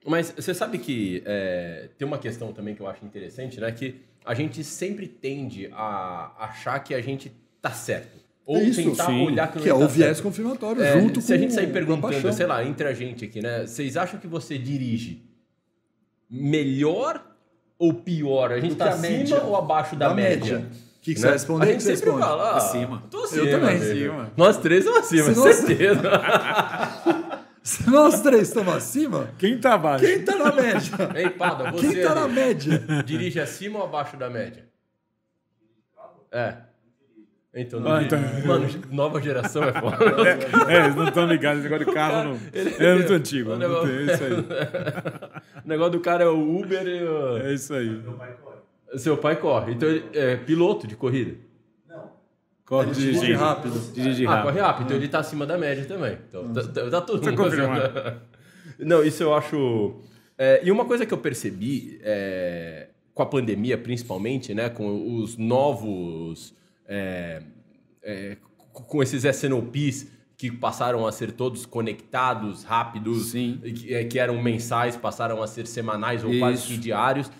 [SPEAKER 1] Mas você sabe que é, tem uma questão também que eu acho interessante, né? Que a gente sempre tende a achar que a gente tá certo. Ou
[SPEAKER 2] É isso,
[SPEAKER 1] tentar
[SPEAKER 3] sim.
[SPEAKER 1] olhar que,
[SPEAKER 2] Que é
[SPEAKER 1] tá
[SPEAKER 2] o viés
[SPEAKER 1] certo.
[SPEAKER 2] confirmatório,
[SPEAKER 1] É,
[SPEAKER 2] junto
[SPEAKER 1] se
[SPEAKER 2] com
[SPEAKER 1] a gente sair perguntando, sei lá, entre a gente aqui, né? Vocês acham que você dirige melhor ou pior? A gente tá
[SPEAKER 2] a
[SPEAKER 1] acima
[SPEAKER 2] média.
[SPEAKER 1] ou abaixo da,
[SPEAKER 2] Da
[SPEAKER 1] média?
[SPEAKER 2] média. O que, que
[SPEAKER 1] Né?
[SPEAKER 2] você vai responder?
[SPEAKER 1] A gente sempre
[SPEAKER 2] responde?
[SPEAKER 1] fala, ah,
[SPEAKER 3] Acima.
[SPEAKER 1] Tô acima,
[SPEAKER 2] Eu também.
[SPEAKER 3] Acima.
[SPEAKER 1] Nós três estamos acima,
[SPEAKER 2] Se nós-
[SPEAKER 1] certeza.
[SPEAKER 2] Se nós três estamos acima,
[SPEAKER 3] Quem tá abaixo?
[SPEAKER 2] quem tá na média?
[SPEAKER 1] Ei, Pada, você
[SPEAKER 2] Quem tá na média?
[SPEAKER 1] dirige acima ou abaixo da média? É. Então,
[SPEAKER 3] Ah, então-
[SPEAKER 1] mano, nova geração é foda.
[SPEAKER 3] É, eles não estão ligados, esse negócio de carro não.
[SPEAKER 1] Ele-
[SPEAKER 3] É muito antigo.
[SPEAKER 1] o
[SPEAKER 3] não
[SPEAKER 1] negócio-
[SPEAKER 3] tem- É isso aí.
[SPEAKER 1] o negócio do cara é o Uber e o...
[SPEAKER 3] É isso aí.
[SPEAKER 1] Seu pai corre. Então, ele é piloto de corrida.
[SPEAKER 3] Corre,
[SPEAKER 2] Dirige
[SPEAKER 3] dirige
[SPEAKER 2] rápido.
[SPEAKER 3] Dirige
[SPEAKER 1] Ah,
[SPEAKER 3] rápido.
[SPEAKER 1] corre rápido. Então ele tá acima da média também. Então, tá, tá, tá todo
[SPEAKER 3] Tá
[SPEAKER 1] mundo acima.
[SPEAKER 3] confirmado.
[SPEAKER 1] Não, isso eu acho... é, e uma coisa que eu percebi, é, com a pandemia principalmente, né, com os novos... é, é, com esses SNOPs que passaram a ser todos conectados, rápidos, que, é, que eram mensais, passaram a ser semanais ou quase
[SPEAKER 3] Isso.
[SPEAKER 1] que diários.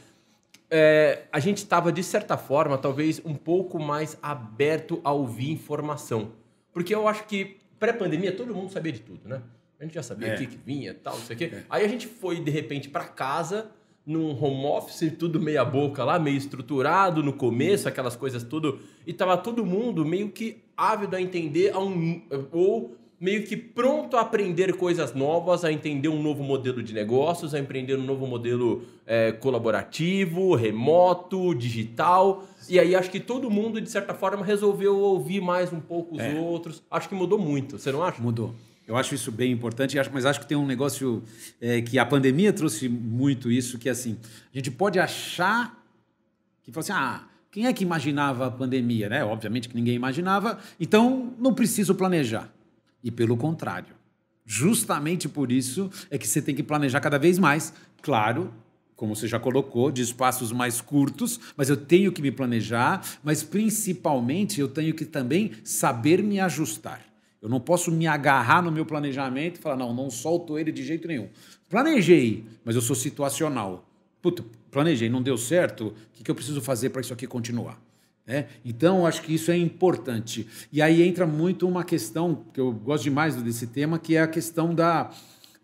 [SPEAKER 1] É, a gente estava, de certa forma, talvez um pouco mais aberto a ouvir informação. Porque eu acho que pré-pandemia todo mundo sabia de tudo, né? A gente já sabia
[SPEAKER 3] É.
[SPEAKER 1] o que, que vinha tal, não sei o quê. Aí a gente foi, de repente, para casa, num home office, tudo meia boca lá, meio estruturado no começo, aquelas coisas tudo. E tava todo mundo meio que ávido a entender a um, ou meio que pronto a aprender coisas novas, a entender um novo modelo de negócios, a empreender um novo modelo é, colaborativo, remoto, digital. E aí acho que todo mundo, de certa forma, resolveu ouvir mais um pouco os outros. Acho que mudou muito, você não acha?
[SPEAKER 3] Mudou. Eu acho isso bem importante, mas acho que tem um negócio é, que a pandemia trouxe muito isso, que é assim, a gente pode achar que falou assim: ah, quem é que imaginava a pandemia, né? Obviamente que ninguém imaginava, então não preciso planejar. E pelo contrário, justamente por isso é que você tem que planejar cada vez mais, claro, como você já colocou, de espaços mais curtos, mas eu tenho que me planejar, mas principalmente eu tenho que também saber me ajustar. Eu não posso me agarrar no meu planejamento e falar, não, não solto ele de jeito nenhum. Planejei, mas eu sou situacional. Puta, planejei, não deu certo, o que, que eu preciso fazer para isso aqui continuar? É? Então, acho que isso é importante. E aí entra muito uma questão que eu gosto demais desse tema, que é a questão da,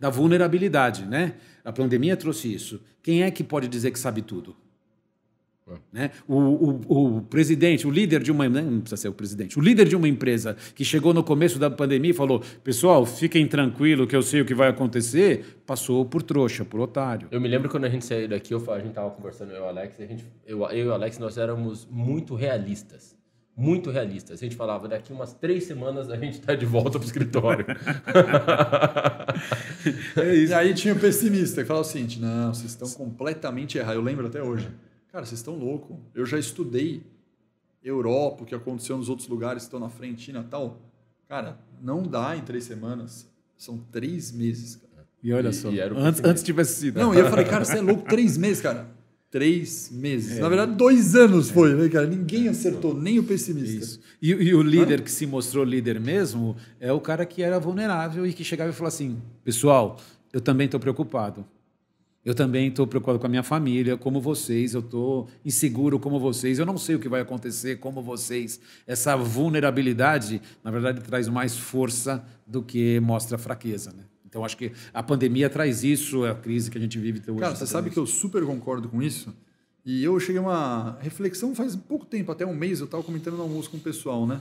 [SPEAKER 3] da vulnerabilidade. Né? A pandemia trouxe isso. Quem é que pode dizer que sabe tudo? Né? O, o, o, presidente, o líder de uma. Não precisa ser o presidente, o líder de uma empresa que chegou no começo da pandemia e falou: Pessoal, fiquem tranquilos que eu sei o que vai acontecer, passou por trouxa, por otário.
[SPEAKER 1] Eu me lembro quando a gente saiu daqui, eu, a gente estava conversando, eu e o Alex, a gente, eu, eu e o Alex, nós éramos muito realistas. Muito realistas. A gente falava: daqui umas três semanas a gente está de volta para o escritório.
[SPEAKER 2] é isso. E aí tinha o pessimista que falava o seguinte: Não, vocês estão completamente errados. Eu lembro até hoje. Cara, vocês estão loucos. Eu já estudei Europa, o que aconteceu nos outros lugares que estão na frente, China tal. Cara, não dá em três semanas. São três meses, cara.
[SPEAKER 3] E olha só, e antes, antes tivesse sido.
[SPEAKER 2] Não, e eu falei, cara, você é louco, três meses, cara. Três meses. É. Na verdade, dois anos foi, né, cara? Ninguém acertou, nem o pessimista. Isso.
[SPEAKER 3] E, e o líder que se mostrou líder mesmo é o cara que era vulnerável e que chegava e falava assim: pessoal, eu também estou preocupado. Eu também estou preocupado com a minha família, como vocês, eu estou inseguro como vocês, eu não sei o que vai acontecer como vocês. Essa vulnerabilidade, na verdade, traz mais força do que mostra fraqueza. Né? Então, acho que a pandemia traz isso, a crise que a gente vive hoje.
[SPEAKER 2] Cara, você sabe que eu super concordo com isso. E eu cheguei a uma reflexão faz pouco tempo, até um mês, eu estava comentando no almoço com o pessoal, né?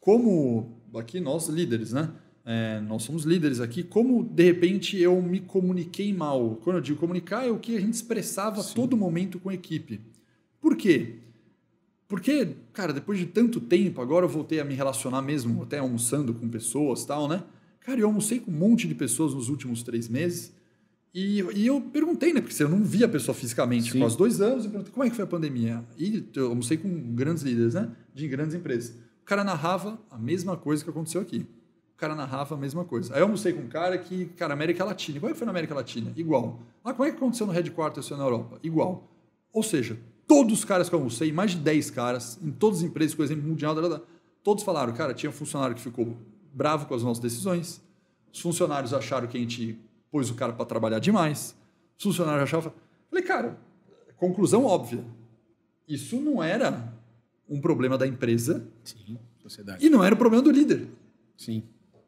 [SPEAKER 2] Como, aqui nós líderes, né? É, nós somos líderes aqui, como de repente eu me comuniquei mal. Quando eu digo comunicar, é o que a gente expressava Sim. todo momento com a equipe. Por quê? Porque, cara, depois de tanto tempo, agora eu voltei a me relacionar mesmo, até almoçando com pessoas tal, né? Cara, eu almocei com um monte de pessoas nos últimos três meses. E, e eu perguntei, né? Porque eu não via a pessoa fisicamente Sim. quase dois anos. Eu perguntei, como é que foi a pandemia? E eu almocei com grandes líderes, né? De grandes empresas. O cara narrava a mesma coisa que aconteceu aqui cara narrava a mesma coisa. Aí eu almocei com um cara que, cara, América Latina. Como é que foi na América Latina? Igual. Ah, como é que aconteceu no headquarters na Europa? Igual. Ou seja, todos os caras que eu almocei, mais de 10 caras, em todas as empresas, por exemplo, mundial, todos falaram, cara, tinha funcionário que ficou bravo com as nossas decisões, os funcionários acharam que a gente pôs o cara para trabalhar demais, os funcionários achavam... Falei, cara, conclusão óbvia, isso não era um problema da empresa
[SPEAKER 3] Sim, sociedade.
[SPEAKER 2] e não era o problema do líder.
[SPEAKER 3] Sim.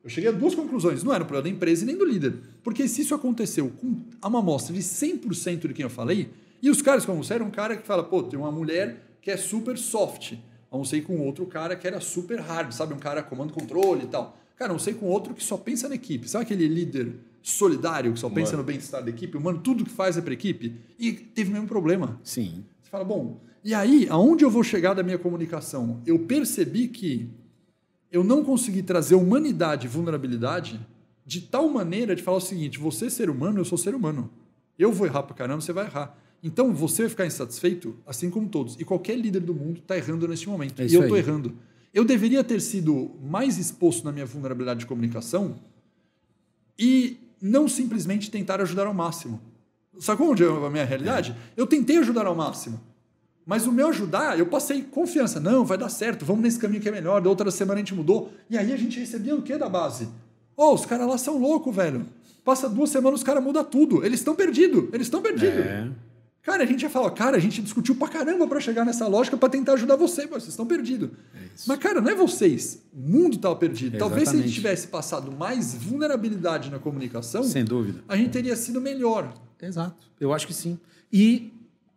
[SPEAKER 2] Eu cheguei a duas conclusões. Não era o problema da empresa e nem do líder. Porque se isso aconteceu com uma amostra de 100% de quem eu falei, e os caras, como você, era um cara que fala, pô, tem uma mulher que é super soft. Almocei com outro cara que era super hard, sabe? Um cara comando controle e tal. Cara, almocei com outro que só pensa na equipe. Sabe aquele líder solidário que só pensa Mano. no bem-estar da equipe? Mano, tudo que faz é para equipe. E teve o mesmo problema.
[SPEAKER 3] Sim.
[SPEAKER 2] Você fala, bom, e aí, aonde eu vou chegar da minha comunicação? Eu percebi que eu não consegui trazer humanidade e vulnerabilidade de tal maneira de falar o seguinte: você é ser humano, eu sou ser humano. Eu vou errar pra caramba, você vai errar. Então você vai ficar insatisfeito, assim como todos. E qualquer líder do mundo está errando nesse momento. É e eu estou errando. Eu deveria ter sido mais exposto na minha vulnerabilidade de comunicação e não simplesmente tentar ajudar ao máximo. Sabe onde é a minha realidade? É. Eu tentei ajudar ao máximo. Mas o meu ajudar, eu passei confiança. Não, vai dar certo, vamos nesse caminho que é melhor. Da outra semana a gente mudou. E aí a gente recebia o que da base? Oh, os caras lá são loucos, velho. Passa duas semanas, os caras mudam tudo. Eles estão perdidos. Eles estão perdidos. É. Cara, a gente ia falar, cara, a gente discutiu pra caramba pra chegar nessa lógica pra tentar ajudar você, mas vocês estão perdidos. É mas, cara, não é vocês. O mundo tava perdido. É Talvez se a gente tivesse passado mais vulnerabilidade na comunicação,
[SPEAKER 3] sem dúvida,
[SPEAKER 2] a gente teria sido melhor.
[SPEAKER 3] Exato. Eu acho que sim. E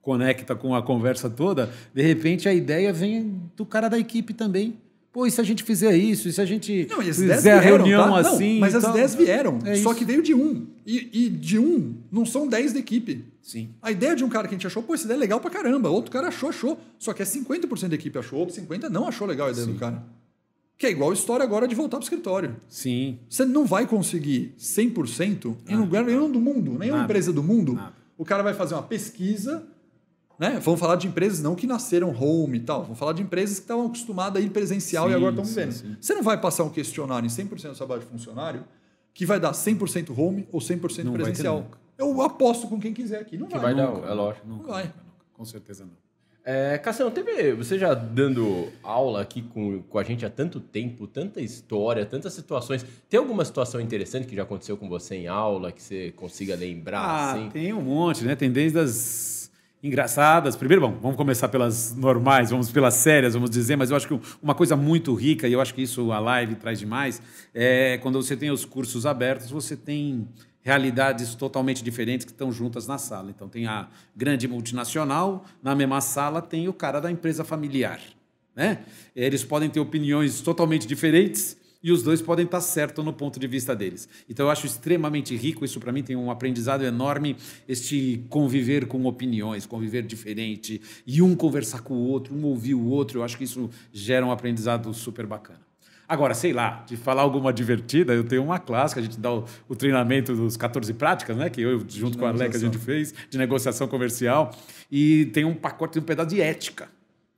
[SPEAKER 3] conecta com a conversa toda, de repente a ideia vem do cara da equipe também. Pô, e se a gente fizer isso? E se a gente
[SPEAKER 2] não, fizer
[SPEAKER 3] a reunião tá? assim?
[SPEAKER 2] Não, mas as ideias vieram, é só que veio de um. E, e, de um, não são dez da equipe.
[SPEAKER 3] Sim.
[SPEAKER 2] A ideia de um cara que a gente achou, pô, essa ideia é legal pra caramba. Outro cara achou, achou. Só que é 50% da equipe achou, outro 50% não achou legal a ideia Sim. do cara. Que é igual a história agora de voltar pro escritório.
[SPEAKER 3] Sim.
[SPEAKER 2] Você não vai conseguir 100% em lugar nenhum do mundo, nenhuma Nada. empresa do mundo. Nada. O cara vai fazer uma pesquisa Né? Vamos falar de empresas não que nasceram home e tal. Vamos falar de empresas que estavam acostumadas a ir presencial
[SPEAKER 3] Sim,
[SPEAKER 2] e agora estão
[SPEAKER 3] sim,
[SPEAKER 2] vendo.
[SPEAKER 3] sim.
[SPEAKER 2] Você não vai passar um questionário em 100% do trabalho de funcionário que vai dar 100% home ou 100%
[SPEAKER 3] Não
[SPEAKER 2] presencial. Eu aposto com quem quiser aqui. Não
[SPEAKER 1] Que
[SPEAKER 2] vai.
[SPEAKER 1] vai dar, é lógico.
[SPEAKER 3] Nunca,
[SPEAKER 2] Vai.
[SPEAKER 3] nunca, nunca. Com certeza não.
[SPEAKER 1] É, Cassiano, teve, você já dando aula aqui com, com a gente há tanto tempo, tanta história, tantas situações. Tem alguma situação interessante que já aconteceu com você em aula, que você consiga lembrar?
[SPEAKER 3] Ah,
[SPEAKER 1] assim?
[SPEAKER 3] tem um monte, né? Tem desde as engraçadas. Primeiro, bom, vamos começar pelas normais, vamos pelas sérias, vamos dizer, mas eu acho que uma coisa muito rica, e eu acho que isso a live traz demais, é quando você tem os cursos abertos, você tem realidades totalmente diferentes que estão juntas na sala. Então, tem a grande multinacional, na mesma sala tem o cara da empresa familiar. Né? Eles podem ter opiniões totalmente diferentes e os dois podem estar certos no ponto de vista deles. Então eu acho extremamente rico, isso para mim tem um aprendizado enorme, este conviver com opiniões, conviver diferente, e um conversar com o outro, um ouvir o outro, eu acho que isso gera um aprendizado super bacana. Agora, sei lá, de falar alguma divertida, eu tenho uma clássica, a gente dá o, o treinamento dos 14 práticas, né? Que eu, junto com a Leca, a gente fez, de negociação comercial, e tem um pacote, tem um pedaço de ética,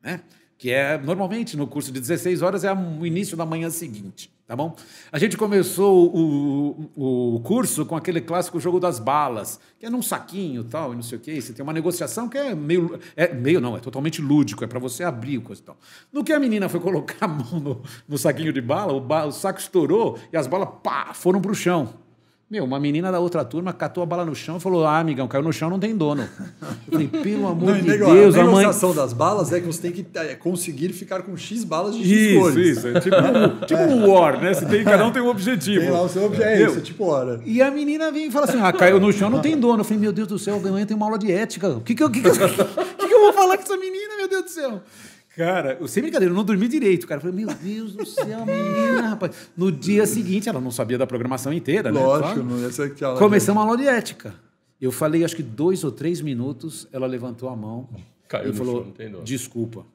[SPEAKER 3] né? Que é, normalmente, no curso de 16 horas, é o início da manhã seguinte, tá bom? A gente começou o, o curso com aquele clássico jogo das balas, que é num saquinho tal, e não sei o quê. Você tem uma negociação que é meio. É, meio não, é totalmente lúdico, é para você abrir o coisa e tal. No que a menina foi colocar a mão no, no saquinho de bala, o, ba- o saco estourou e as balas, pá, foram pro chão. Meu, uma menina da outra turma catou a bala no chão e falou: Ah, amigão, caiu no chão, não tem dono. Eu falei, pelo amor
[SPEAKER 2] Não,
[SPEAKER 3] de Deus,
[SPEAKER 2] a
[SPEAKER 3] a mãe.
[SPEAKER 2] negociação das balas é que você tem que é, conseguir ficar com X balas de X
[SPEAKER 3] Isso,
[SPEAKER 2] cores.
[SPEAKER 3] isso. É tipo, um- tipo um war, né? Você tem, cada um tem um objetivo.
[SPEAKER 2] Tem lá o seu objeto, é isso, tipo hora.
[SPEAKER 3] E a menina vem e fala assim: ah, caiu no chão, não tem dono. Eu falei, meu Deus do céu, amanhã tem uma aula de ética. O que, que, que, que, que eu vou falar com essa menina, meu Deus do céu? Cara, eu, sem brincadeira, eu não dormi direito. Cara, eu falei, meu Deus do céu, menina, rapaz. No dia seguinte, ela não sabia da programação inteira, né?
[SPEAKER 2] Lógico, não ia ser que ela.
[SPEAKER 3] Começamos a aula de ética. Eu falei, acho que dois ou três minutos, ela levantou a mão
[SPEAKER 1] Caiu
[SPEAKER 3] e falou:
[SPEAKER 1] chão.
[SPEAKER 3] Desculpa.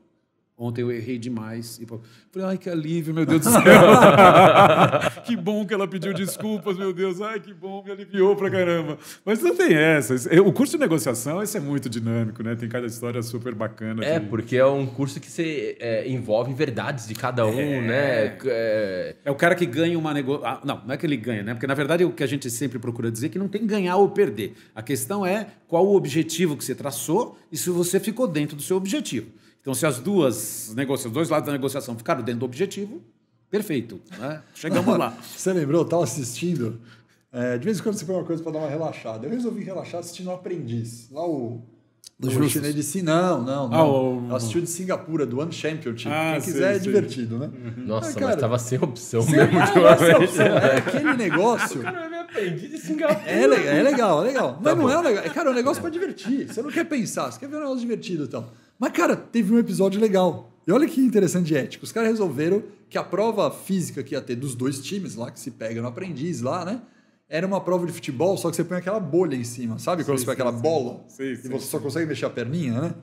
[SPEAKER 3] Ontem eu errei demais. E falei, ai, que alívio, meu Deus do céu. que bom que ela pediu desculpas, meu Deus. Ai, que bom, me aliviou pra caramba. Mas não tem essa. O curso de negociação, esse é muito dinâmico, né? Tem cada história super bacana.
[SPEAKER 1] É,
[SPEAKER 3] de-
[SPEAKER 1] porque é um curso que você é, envolve verdades de cada um, né? É,
[SPEAKER 3] É o cara que ganha uma negociação. não, não é que ele ganha, né? Porque na verdade o que a gente sempre procura dizer é que não tem ganhar ou perder. A questão é qual o objetivo que você traçou e se você ficou dentro do seu objetivo. Então, se as duas negociações, os dois lados da negociação ficaram dentro do objetivo, perfeito. Né? Chegamos lá.
[SPEAKER 2] Você lembrou? Eu tava assistindo. é, de vez em quando você põe uma coisa pra dar uma relaxada. Eu resolvi relaxar assistindo o Aprendiz. Lá o.
[SPEAKER 3] Dos
[SPEAKER 2] o chinês de si, não, não, não.
[SPEAKER 3] Ah, o-
[SPEAKER 2] Eu assisti o de Singapura, do One Championship.
[SPEAKER 3] Ah,
[SPEAKER 2] Quem quiser é
[SPEAKER 3] sei.
[SPEAKER 2] divertido, né?
[SPEAKER 1] Nossa,
[SPEAKER 2] Ah,
[SPEAKER 1] mas
[SPEAKER 2] cara,
[SPEAKER 1] tava sem opção
[SPEAKER 2] Você-
[SPEAKER 1] mesmo
[SPEAKER 2] Ah,
[SPEAKER 1] ultimamente.
[SPEAKER 2] essa opção, é aquele negócio.
[SPEAKER 1] Cara, eu me aprendi de Singapura.
[SPEAKER 2] É legal, é legal, é legal. Mas
[SPEAKER 1] Tá
[SPEAKER 2] não
[SPEAKER 1] bom.
[SPEAKER 2] é um negócio. Cara, é um negócio pra divertir. Você não quer pensar, você quer ver um negócio divertido e tal. Mas, cara, teve um episódio legal. E olha que interessante de ética. Os caras resolveram que a prova física que ia ter dos dois times lá, que se pega no aprendiz lá, né? Era uma prova de futebol, só que você põe aquela bolha em cima, sabe? Quando
[SPEAKER 3] Sim,
[SPEAKER 2] você põe aquela
[SPEAKER 3] sim.
[SPEAKER 2] bola
[SPEAKER 3] Sim,
[SPEAKER 2] e você só consegue mexer a perninha, né?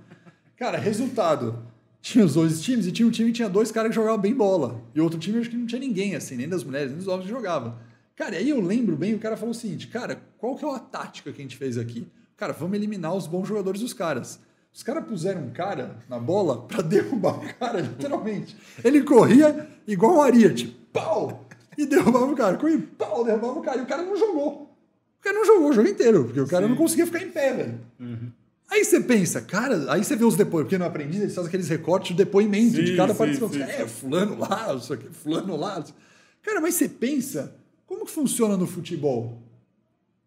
[SPEAKER 2] Cara, resultado. Tinha os dois times e tinha um time que tinha dois caras que jogavam bem bola. E outro time acho que não tinha ninguém, assim, nem das mulheres, nem dos homens que jogavam. Cara, aí eu lembro bem, o cara falou o seguinte, cara, qual que é a tática que a gente fez aqui? Cara, vamos eliminar os bons jogadores dos caras. Os caras puseram um cara na bola pra derrubar o cara, literalmente. Ele corria igual um ariete, pau! E derrubava o cara. Corria, pau, derrubava o cara. E o cara não jogou. O cara não jogou o jogo inteiro, porque o cara não conseguia ficar em pé, velho. Aí você pensa, cara, aí você vê os depoimentos, porque no aprendiz eles fazem aqueles recortes de depoimento de
[SPEAKER 3] Sim,
[SPEAKER 2] cada
[SPEAKER 3] sim,
[SPEAKER 2] participante.
[SPEAKER 3] sim,
[SPEAKER 2] é, fulano lá, isso aqui, fulano lá. Cara, mas você pensa, como que funciona no futebol?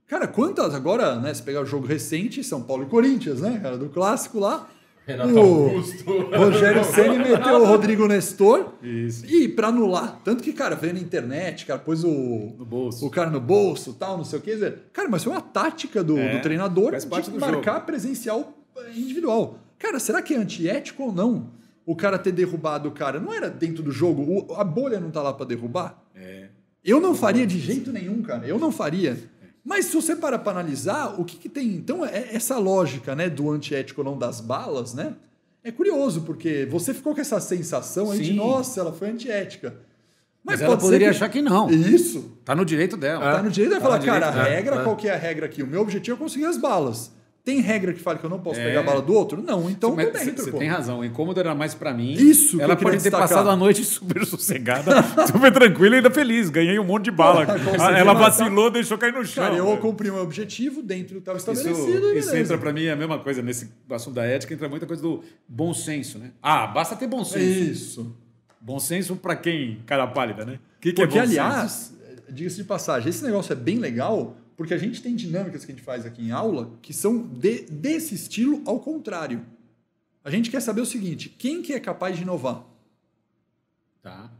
[SPEAKER 2] Cara, quantas agora, né? Se pegar o jogo recente, São Paulo e Corinthians, né? Cara, do clássico lá.
[SPEAKER 1] Renato
[SPEAKER 2] o
[SPEAKER 1] Augusto.
[SPEAKER 2] Rogério Ceni meteu o Rodrigo Nestor.
[SPEAKER 3] Isso.
[SPEAKER 2] E pra anular. Tanto que, cara, veio na internet, cara, pôs o, o cara no bolso tal, não sei o quê. Cara, mas foi uma tática do,
[SPEAKER 3] É,
[SPEAKER 2] do treinador
[SPEAKER 3] faz
[SPEAKER 2] de
[SPEAKER 3] parte do
[SPEAKER 2] marcar
[SPEAKER 3] jogo.
[SPEAKER 2] presencial eh, individual. Cara, será que é antiético ou não? O cara ter derrubado o cara. Não era dentro do jogo? O- a bolha não tá lá pra derrubar?
[SPEAKER 3] É.
[SPEAKER 2] Eu não faria de jeito nenhum, cara. Eu não faria. Mas se você para para analisar, o que, que tem. Então, é essa lógica né, do antiético ou não das balas, né? É curioso, porque você ficou com essa sensação aí de,
[SPEAKER 3] Sim.
[SPEAKER 2] nossa, ela foi antiética.
[SPEAKER 3] Mas ela
[SPEAKER 2] pode ser
[SPEAKER 3] poderia
[SPEAKER 2] que-
[SPEAKER 3] achar que não.
[SPEAKER 2] Isso.
[SPEAKER 3] Tá no direito dela.
[SPEAKER 2] Tá no direito de
[SPEAKER 3] Tá
[SPEAKER 2] falar, cara, a
[SPEAKER 3] é,
[SPEAKER 2] regra,
[SPEAKER 1] é.
[SPEAKER 2] qual que é a regra aqui? O meu objetivo é conseguir as balas. Tem regra que fala que eu não posso pegar a bala do outro? Não, então
[SPEAKER 3] Mas
[SPEAKER 2] tô dentro,
[SPEAKER 3] Você tem razão. O incômodo era mais pra mim.
[SPEAKER 2] Isso
[SPEAKER 3] Ela pode ter
[SPEAKER 2] destacar.
[SPEAKER 3] passado a noite super sossegada, super tranquila e ainda feliz. Ganhei um monte de bala. Ela vacilou, deixou cair no chão.
[SPEAKER 2] Cara, eu cumpri o meu objetivo dentro do que estava
[SPEAKER 3] Isso,
[SPEAKER 2] estabelecido. e
[SPEAKER 3] isso
[SPEAKER 2] beleza.
[SPEAKER 3] entra pra mim é a mesma coisa nesse assunto da ética, entra muita coisa do bom senso, né? Ah, basta ter bom senso.
[SPEAKER 2] Isso.
[SPEAKER 3] Bom senso pra quem, cara pálida, né? O que, que
[SPEAKER 2] Porque,
[SPEAKER 3] é
[SPEAKER 2] aliás, diga-se de passagem, esse negócio é bem legal, porque a gente tem dinâmicas que a gente faz aqui em aula que são de- desse estilo ao contrário. A gente quer saber o seguinte: quem que é capaz de inovar?
[SPEAKER 3] Tá.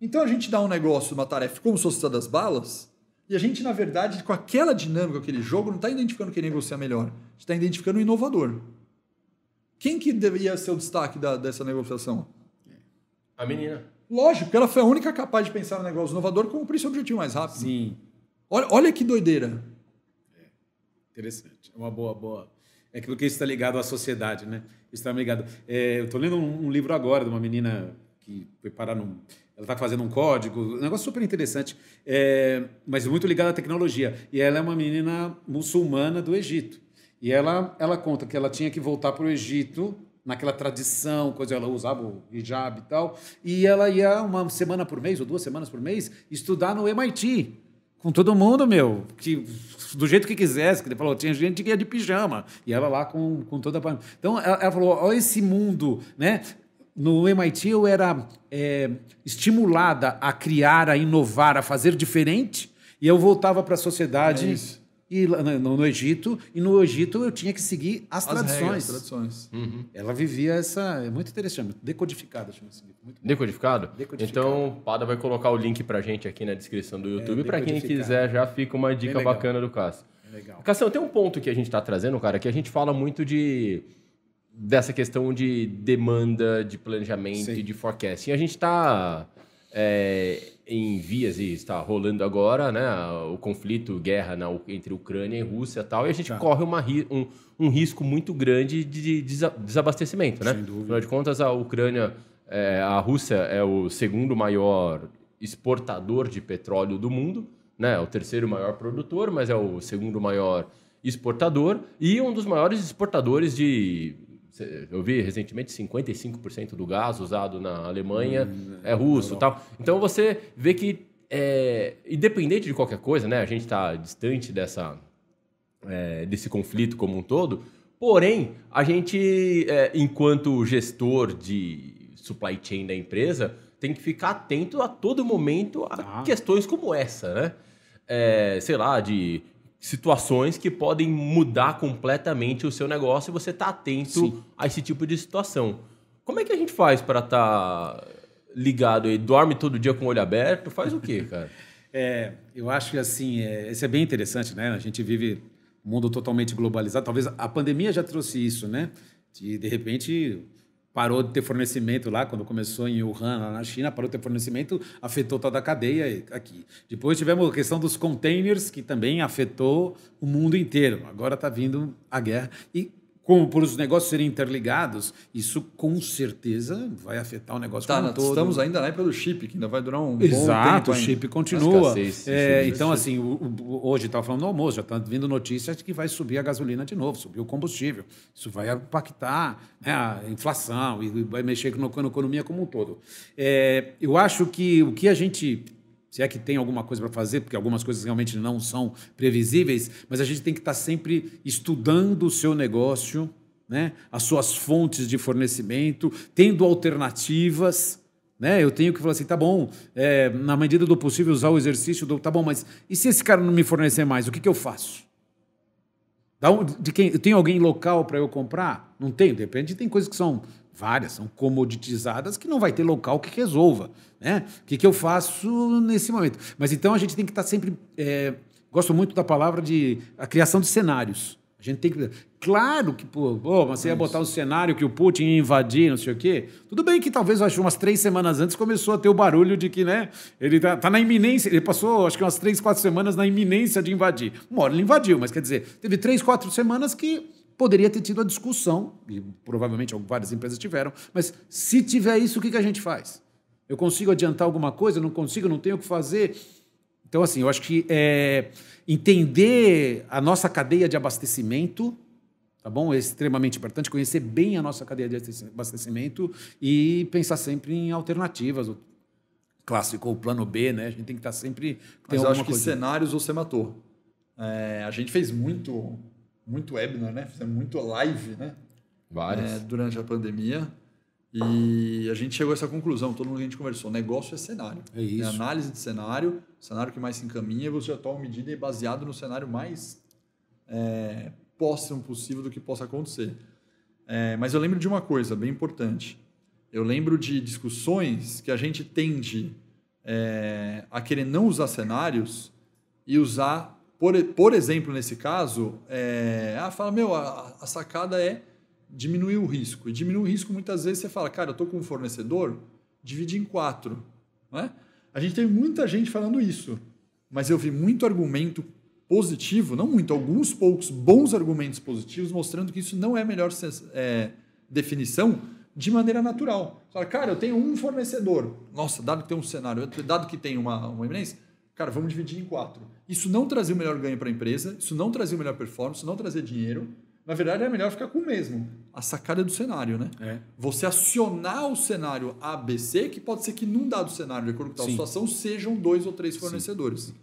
[SPEAKER 2] Então a gente dá um negócio, uma tarefa como se fosse a das balas, e a gente, na verdade, com aquela dinâmica, aquele jogo, não está identificando quem negocia melhor. A gente está identificando o inovador. Quem que deveria ser o destaque da- dessa negociação?
[SPEAKER 1] A menina.
[SPEAKER 2] Lógico, porque ela foi a única capaz de pensar no negócio inovador e cumprir seu objetivo mais rápido.
[SPEAKER 3] Sim.
[SPEAKER 2] Olha, olha que doideira.
[SPEAKER 3] Interessante. É uma boa, boa. É aquilo que está ligado à sociedade, né? Está ligado. É, eu estou lendo um, um livro agora de uma menina que foi parar num. Ela está fazendo um código, um negócio super interessante, é, mas muito ligado à tecnologia. E ela é uma menina muçulmana do Egito. E ela, ela conta que ela tinha que voltar para o Egito naquela tradição, coisa ela usava o hijab e tal, e ela ia uma semana por mês ou duas semanas por mês estudar no MIT com todo mundo, meu, que do jeito que quisesse, que ele falou, tinha gente que ia de pijama, e ela lá com, com toda a... Então, ela, ela falou, olha esse mundo, né? No MIT eu era é, estimulada a criar, a inovar, a fazer diferente, e eu voltava para a sociedade...
[SPEAKER 2] É.
[SPEAKER 3] E no, no Egito, e no Egito eu tinha que seguir as,
[SPEAKER 2] As
[SPEAKER 3] tradições.
[SPEAKER 2] regras, tradições.
[SPEAKER 3] Ela vivia essa. É muito interessante, decodificada, chama esse livro. Muito bom.
[SPEAKER 1] Decodificado?
[SPEAKER 3] Decodificado.
[SPEAKER 1] Então, o Pada vai colocar o link pra gente aqui na descrição do YouTube. pra quem
[SPEAKER 3] decodificado.
[SPEAKER 1] quiser, já fica uma dica bacana do Cássio.
[SPEAKER 3] É legal.
[SPEAKER 1] Cassião, tem um ponto que a gente está trazendo, cara, que a gente fala muito de dessa questão de demanda, de planejamento
[SPEAKER 3] Sim.
[SPEAKER 1] e de forecasting. A gente está em vias e está rolando agora, né, o conflito, guerra na, entre Ucrânia e Rússia e tal, e a gente
[SPEAKER 3] Tá.
[SPEAKER 1] corre uma um, um risco muito grande de desa- desabastecimento, né?
[SPEAKER 3] Sem dúvida.
[SPEAKER 1] Afinal de contas, a Ucrânia, é, a Rússia é o segundo maior exportador de petróleo do mundo, né? É o terceiro maior produtor, mas é o segundo maior exportador e um dos maiores exportadores de eu vi recentemente 55% do gás usado na Alemanha é russo, tal. Então você vê que é, independente de qualquer coisa, né? A gente está distante dessa é, desse conflito como um todo. Porém, a gente, é, enquanto gestor de supply chain da empresa, tem que ficar atento a todo momento a
[SPEAKER 3] Tá.
[SPEAKER 1] questões como essa, né? É, sei lá, de situações que podem mudar completamente o seu negócio e você está atento
[SPEAKER 3] Sim.
[SPEAKER 1] a esse tipo de situação. Como é que a gente faz para estar ligado aí? Dorme todo dia com o olho aberto? Faz o quê, cara?
[SPEAKER 3] É, eu acho que assim, é, isso é bem interessante, né? A gente vive um mundo totalmente globalizado. Talvez a pandemia já trouxe isso, né? De, de repente parou de ter fornecimento lá, quando começou em Wuhan, lá na China, parou de ter fornecimento, afetou toda a cadeia aqui. Depois tivemos a questão dos containers, que também afetou o mundo inteiro. Agora está vindo a guerra. E como por os negócios serem interligados, isso com certeza vai afetar o negócio
[SPEAKER 2] Tá,
[SPEAKER 3] como todo.
[SPEAKER 2] estamos ainda na época do chip, que ainda vai durar um bom
[SPEAKER 3] Exato,
[SPEAKER 2] tempo
[SPEAKER 3] o chip continua.
[SPEAKER 1] escassez,
[SPEAKER 3] É, então, assim, o- o- hoje estava falando no almoço, já está vindo notícias de que vai subir a gasolina de novo, subir o combustível. Isso vai impactar né, a inflação e vai mexer com a economia como um todo. É, eu acho que o que a gente. Se é que tem alguma coisa para fazer, porque algumas coisas realmente não são previsíveis, mas a gente tem que estar sempre estudando o seu negócio, né, as suas fontes de fornecimento, tendo alternativas. Né? Eu tenho que falar assim, tá bom, é, na medida do possível usar o exercício do, tá bom, mas e se esse cara não me fornecer mais, o que, que eu faço? Da de quem, eu tenho alguém local para eu comprar? Não tenho, depende, tem coisas que são várias, são comoditizadas que não vai ter local que resolva, né? O que, que eu faço nesse momento? Mas então a gente tem que estar sempre, é, gosto muito da palavra de a criação de cenários. A gente tem que. Claro que, pô, pô, mas você ia botar o cenário que o Putin ia invadir, não sei o quê. Tudo bem que talvez, acho, umas três semanas antes começou a ter o barulho de que, né, ele tá, tá na iminência. Ele passou, acho que umas três, quatro semanas na iminência de invadir. Uma hora ele invadiu, mas quer dizer, teve três, quatro semanas que poderia ter tido a discussão, e provavelmente várias empresas tiveram, mas se tiver isso, o que, que a gente faz? Eu consigo adiantar alguma coisa? Não consigo? Não tenho o que fazer? Então, assim, eu acho que é, entender a nossa cadeia de abastecimento, Tá bom? É extremamente importante conhecer bem a nossa cadeia de abastecimento e pensar sempre em alternativas. O clássico, o plano B, né? A gente tem que estar sempre.
[SPEAKER 2] Mas eu acho que cenários você matou. É, a gente fez muito, muito webinar, né? Fizemos muito live, né?
[SPEAKER 1] Várias.
[SPEAKER 2] É, durante a pandemia. E a gente chegou a essa conclusão, todo mundo que a gente conversou, negócio é cenário.
[SPEAKER 3] É isso.
[SPEAKER 2] análise de cenário, cenário que mais se encaminha, você toma medida baseado no cenário mais é, próximo possível do que possa acontecer. É, mas eu lembro de uma coisa bem importante. Eu lembro de discussões que a gente tende é, a querer não usar cenários e usar, por, por exemplo, nesse caso, é, ah, fala, meu, a, a sacada é diminuir o risco. E diminuir o risco, muitas vezes você fala, cara, eu estou com um fornecedor, divide em quatro. Não é? A gente teve muita gente falando isso, mas eu vi muito argumento positivo, não muito, alguns poucos bons argumentos positivos mostrando que isso não é a melhor é, definição de maneira natural. Fala, cara, eu tenho um fornecedor. Nossa, dado que tem um cenário, dado que tem uma, uma eminência, cara, vamos dividir em quatro. Isso não trazia o melhor ganho para a empresa, isso não trazia o melhor performance, isso não trazia dinheiro, na verdade, é melhor ficar com o mesmo. A sacada do cenário, né?
[SPEAKER 3] É.
[SPEAKER 2] Você acionar o cenário ABC, que pode ser que num dado cenário, de acordo com a situação, sejam dois ou três fornecedores.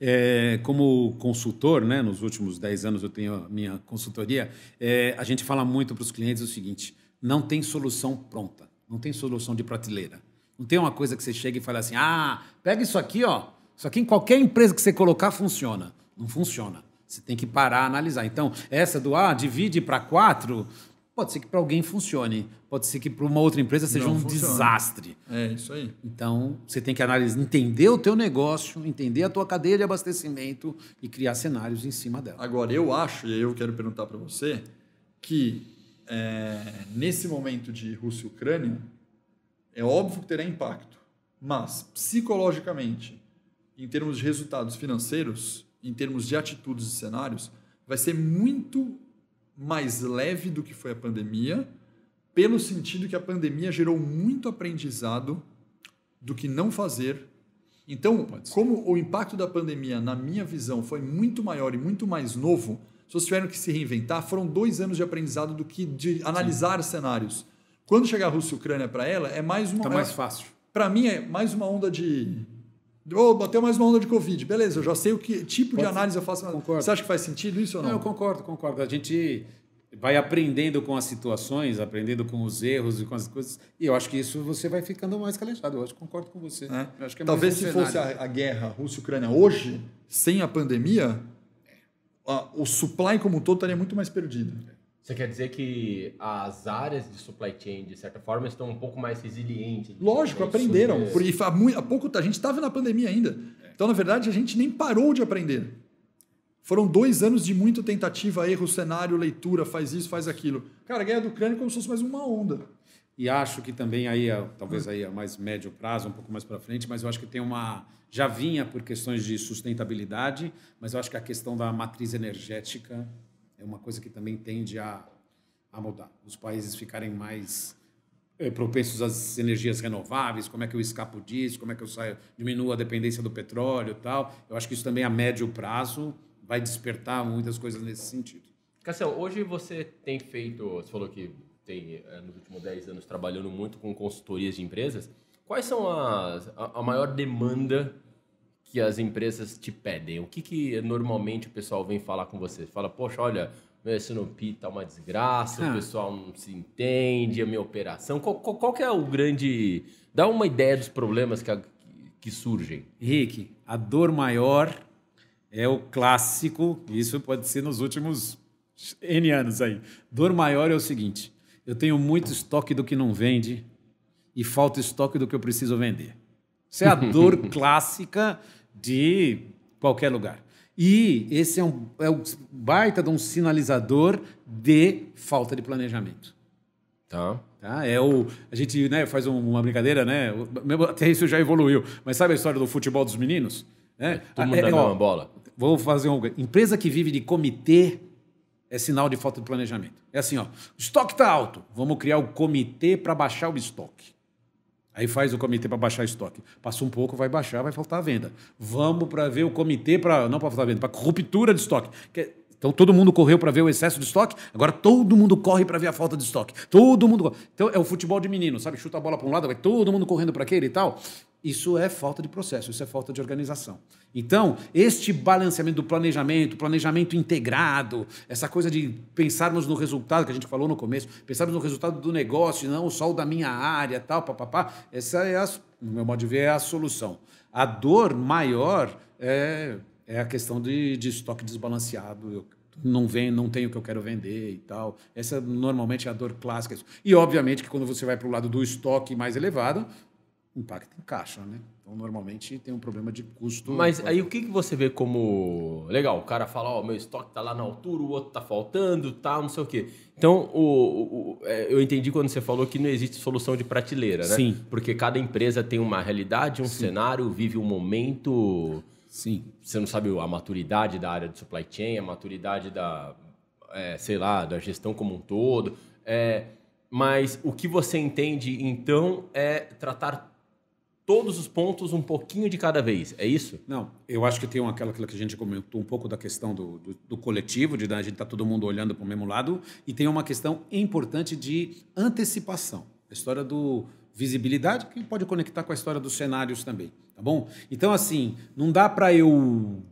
[SPEAKER 3] É, como consultor, né, nos últimos 10 anos eu tenho a minha consultoria, é, a gente fala muito para os clientes o seguinte: não tem solução pronta, não tem solução de prateleira. Não tem uma coisa que você chega e fala assim: ah, pega isso aqui, ó, isso aqui em qualquer empresa que você colocar funciona. Não funciona. Você tem que parar, analisar. Então, essa do ah, divide para quatro, pode ser que para alguém funcione, pode ser que para uma outra empresa seja Não um funciona. desastre.
[SPEAKER 2] É isso aí.
[SPEAKER 3] Então, você tem que analisar, entender o teu negócio, entender a tua cadeia de abastecimento e criar cenários em cima dela.
[SPEAKER 2] Agora, eu acho, e eu quero perguntar para você, que é, nesse momento de Rússia e Ucrânia, é óbvio que terá impacto, mas psicologicamente, em termos de resultados financeiros, em termos de atitudes e cenários, vai ser muito mais leve do que foi a pandemia, pelo sentido que a pandemia gerou muito aprendizado do que não fazer. Então, como o impacto da pandemia, na minha visão, foi muito maior e muito mais novo, se vocês tiveram que se reinventar, foram dois anos de aprendizado do que de analisar Sim. cenários. Quando chegar a Rússia e Ucrânia para ela, é mais uma.
[SPEAKER 3] Está mais fácil.
[SPEAKER 2] Para mim, é mais uma onda de Oh, bateu mais uma onda de Covid. Beleza, eu já sei o que tipo Pode de análise eu faço.
[SPEAKER 3] Concordo.
[SPEAKER 2] Você acha que faz sentido isso ou não?
[SPEAKER 3] Não, eu concordo, concordo. A gente vai aprendendo com as situações, aprendendo com os erros e com as coisas. E eu acho que isso você vai ficando mais calejado. Eu acho que concordo com você. É.
[SPEAKER 2] Eu acho que é Talvez se fosse a, a guerra Rússia-Ucrânia hoje, sem a pandemia, a, o supply como um todo estaria muito mais perdido.
[SPEAKER 1] Você quer dizer que as áreas de supply chain, de certa forma, estão um pouco mais resilientes?
[SPEAKER 2] Lógico, aprenderam. Porque há, muito, há pouco a gente estava na pandemia ainda. Então, na verdade, a gente nem parou de aprender. Foram dois anos de muita tentativa, erro, cenário, leitura, faz isso, faz aquilo. Cara, a guerra do Ucrânia é como se fosse mais uma onda.
[SPEAKER 3] E acho que também aí, talvez aí a mais médio prazo, um pouco mais para frente, mas eu acho que tem uma já vinha por questões de sustentabilidade, mas eu acho que a questão da matriz energética é uma coisa que também tende a, a mudar. Os países ficarem mais é, propensos às energias renováveis, como é que eu escapo disso, como é que eu saio, diminuo a dependência do petróleo e tal. Eu acho que isso também a médio prazo vai despertar muitas coisas nesse sentido.
[SPEAKER 1] Cassião, hoje você tem feito, você falou que tem é, nos últimos 10 anos trabalhando muito com consultorias de empresas. Quais são as, a, a maior demanda que as empresas te pedem? O que, que normalmente o pessoal vem falar com você? Fala, poxa, olha, meu S&P tá uma desgraça, ah. o pessoal não se entende, a minha operação. Qual, qual, qual, que é o grande... Dá uma ideia dos problemas que, que surgem.
[SPEAKER 3] Rick, a dor maior é o clássico, isso pode ser nos últimos N anos aí. Dor maior é o seguinte, eu tenho muito estoque do que não vende e falta estoque do que eu preciso vender. Isso é a dor clássica de qualquer lugar. E esse é um, é um baita de um sinalizador de falta de planejamento.
[SPEAKER 1] Tá.
[SPEAKER 3] Tá? É o, a gente né, faz uma brincadeira, né? Até isso já evoluiu. Mas sabe a história do futebol dos meninos?
[SPEAKER 1] É, todo mundo é, uma bola.
[SPEAKER 3] Vou fazer uma empresa que vive de comitê é sinal de falta de planejamento. É assim, ó, o estoque está alto, vamos criar o comitê para baixar o estoque. Aí faz o comitê para baixar estoque. Passa um pouco, vai baixar, vai faltar a venda. Vamos para ver o comitê para não para faltar venda, para ruptura de estoque. Então todo mundo correu para ver o excesso de estoque, agora todo mundo corre para ver a falta de estoque. Todo mundo. Então é o futebol de menino, sabe? Chuta a bola para um lado, vai todo mundo correndo para aquele e tal. Isso é falta de processo, isso é falta de organização. Então, este balanceamento do planejamento, planejamento integrado, essa coisa de pensarmos no resultado que a gente falou no começo, pensarmos no resultado do negócio, não só o da minha área, tal, papapá, essa é, a, no meu modo de ver, é a solução. A dor maior é, é a questão de, de estoque desbalanceado. Eu não vem, não tenho o que eu quero vender e tal. Essa normalmente é a dor clássica. E obviamente que quando você vai para o lado do estoque mais elevado, impacta em caixa, né? Então normalmente tem um problema de custo.
[SPEAKER 1] Mas aí o que, que você vê como legal? O cara fala, ó, meu estoque tá lá na altura, o outro tá faltando, tal, não sei o quê. Então, o, o- é, eu entendi quando você falou que não existe solução de prateleira, né?
[SPEAKER 3] Sim.
[SPEAKER 1] Porque cada empresa tem uma realidade, um cenário, vive um momento.
[SPEAKER 3] Sim.
[SPEAKER 1] Você não sabe a maturidade da área de supply chain, a maturidade da, é, sei lá, da gestão como um todo. É, mas o que você entende, então, é tratar todos os pontos um pouquinho de cada vez. É isso?
[SPEAKER 3] Não, eu acho que tem aquela, aquela que a gente comentou um pouco da questão do, do, do coletivo, de a gente estar todo mundo olhando para o mesmo lado, e tem uma questão importante de antecipação. A história do visibilidade, que pode conectar com a história dos cenários também, tá bom? Então, assim, não dá para eu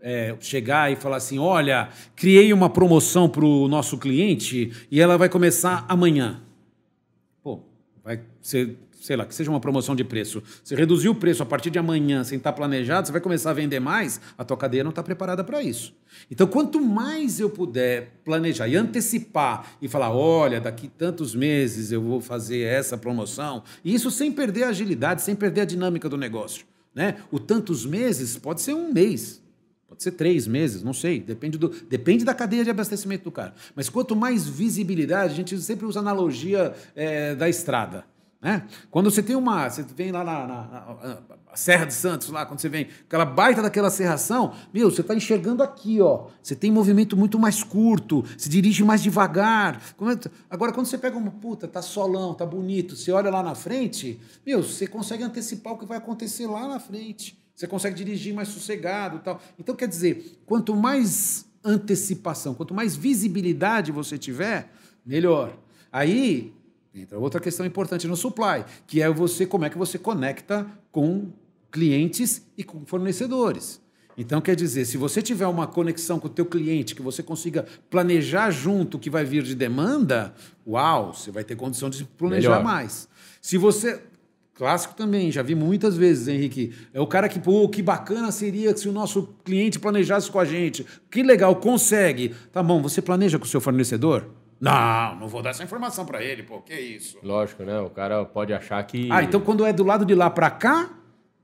[SPEAKER 3] é, chegar e falar assim, olha, criei uma promoção para o nosso cliente e ela vai começar amanhã. Pô, vai ser, sei lá, que seja uma promoção de preço. Você reduziu o preço a partir de amanhã sem estar planejado, você vai começar a vender mais, a tua cadeia não está preparada para isso. Então, quanto mais eu puder planejar e antecipar e falar, olha, daqui tantos meses eu vou fazer essa promoção, e isso sem perder a agilidade, sem perder a dinâmica do negócio. Né? O tantos meses pode ser um mês, Pode ser três meses, não sei. Depende, do, depende da cadeia de abastecimento do cara. Mas quanto mais visibilidade, a gente sempre usa a analogia é, da estrada. Né? Quando você tem uma. Você vem lá na, na- na- na Serra de Santos, lá, quando você vem, aquela baita daquela serração, meu, você está enxergando aqui, ó. Você tem movimento muito mais curto, se dirige mais devagar. É- Agora, quando você pega uma puta, tá solão, tá bonito, você olha lá na frente, meu, você consegue antecipar o que vai acontecer lá na frente. Você consegue dirigir mais sossegado tal. Então, quer dizer, quanto mais antecipação, quanto mais visibilidade você tiver, melhor. Aí entra outra questão importante no supply, que é você como é que você conecta com clientes e com fornecedores. Então, quer dizer, se você tiver uma conexão com o teu cliente, que você consiga planejar junto o que vai vir de demanda, uau, você vai ter condição de planejar
[SPEAKER 1] Melhor.
[SPEAKER 3] mais. Se você... Clássico também, já vi muitas vezes, Henrique. É o cara que, pô, que bacana seria se o nosso cliente planejasse com a gente. Que legal, consegue. Tá bom, você planeja com o seu fornecedor? Não, não vou dar essa informação para ele, pô, que isso.
[SPEAKER 1] Lógico, né? O cara pode achar que.
[SPEAKER 3] Ah, então quando é do lado de lá para cá,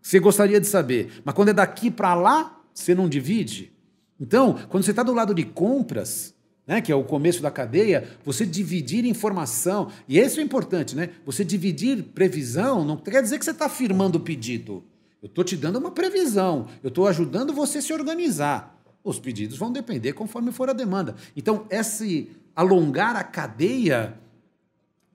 [SPEAKER 3] você gostaria de saber. Mas quando é daqui para lá, você não divide? Então, quando você está do lado de compras, né, que é o começo da cadeia, você dividir informação, e isso é importante, né? Você dividir previsão não quer dizer que você está firmando o pedido. Eu estou te dando uma previsão, eu estou ajudando você a se organizar. Os pedidos vão depender conforme for a demanda. Então, esse alongar a cadeia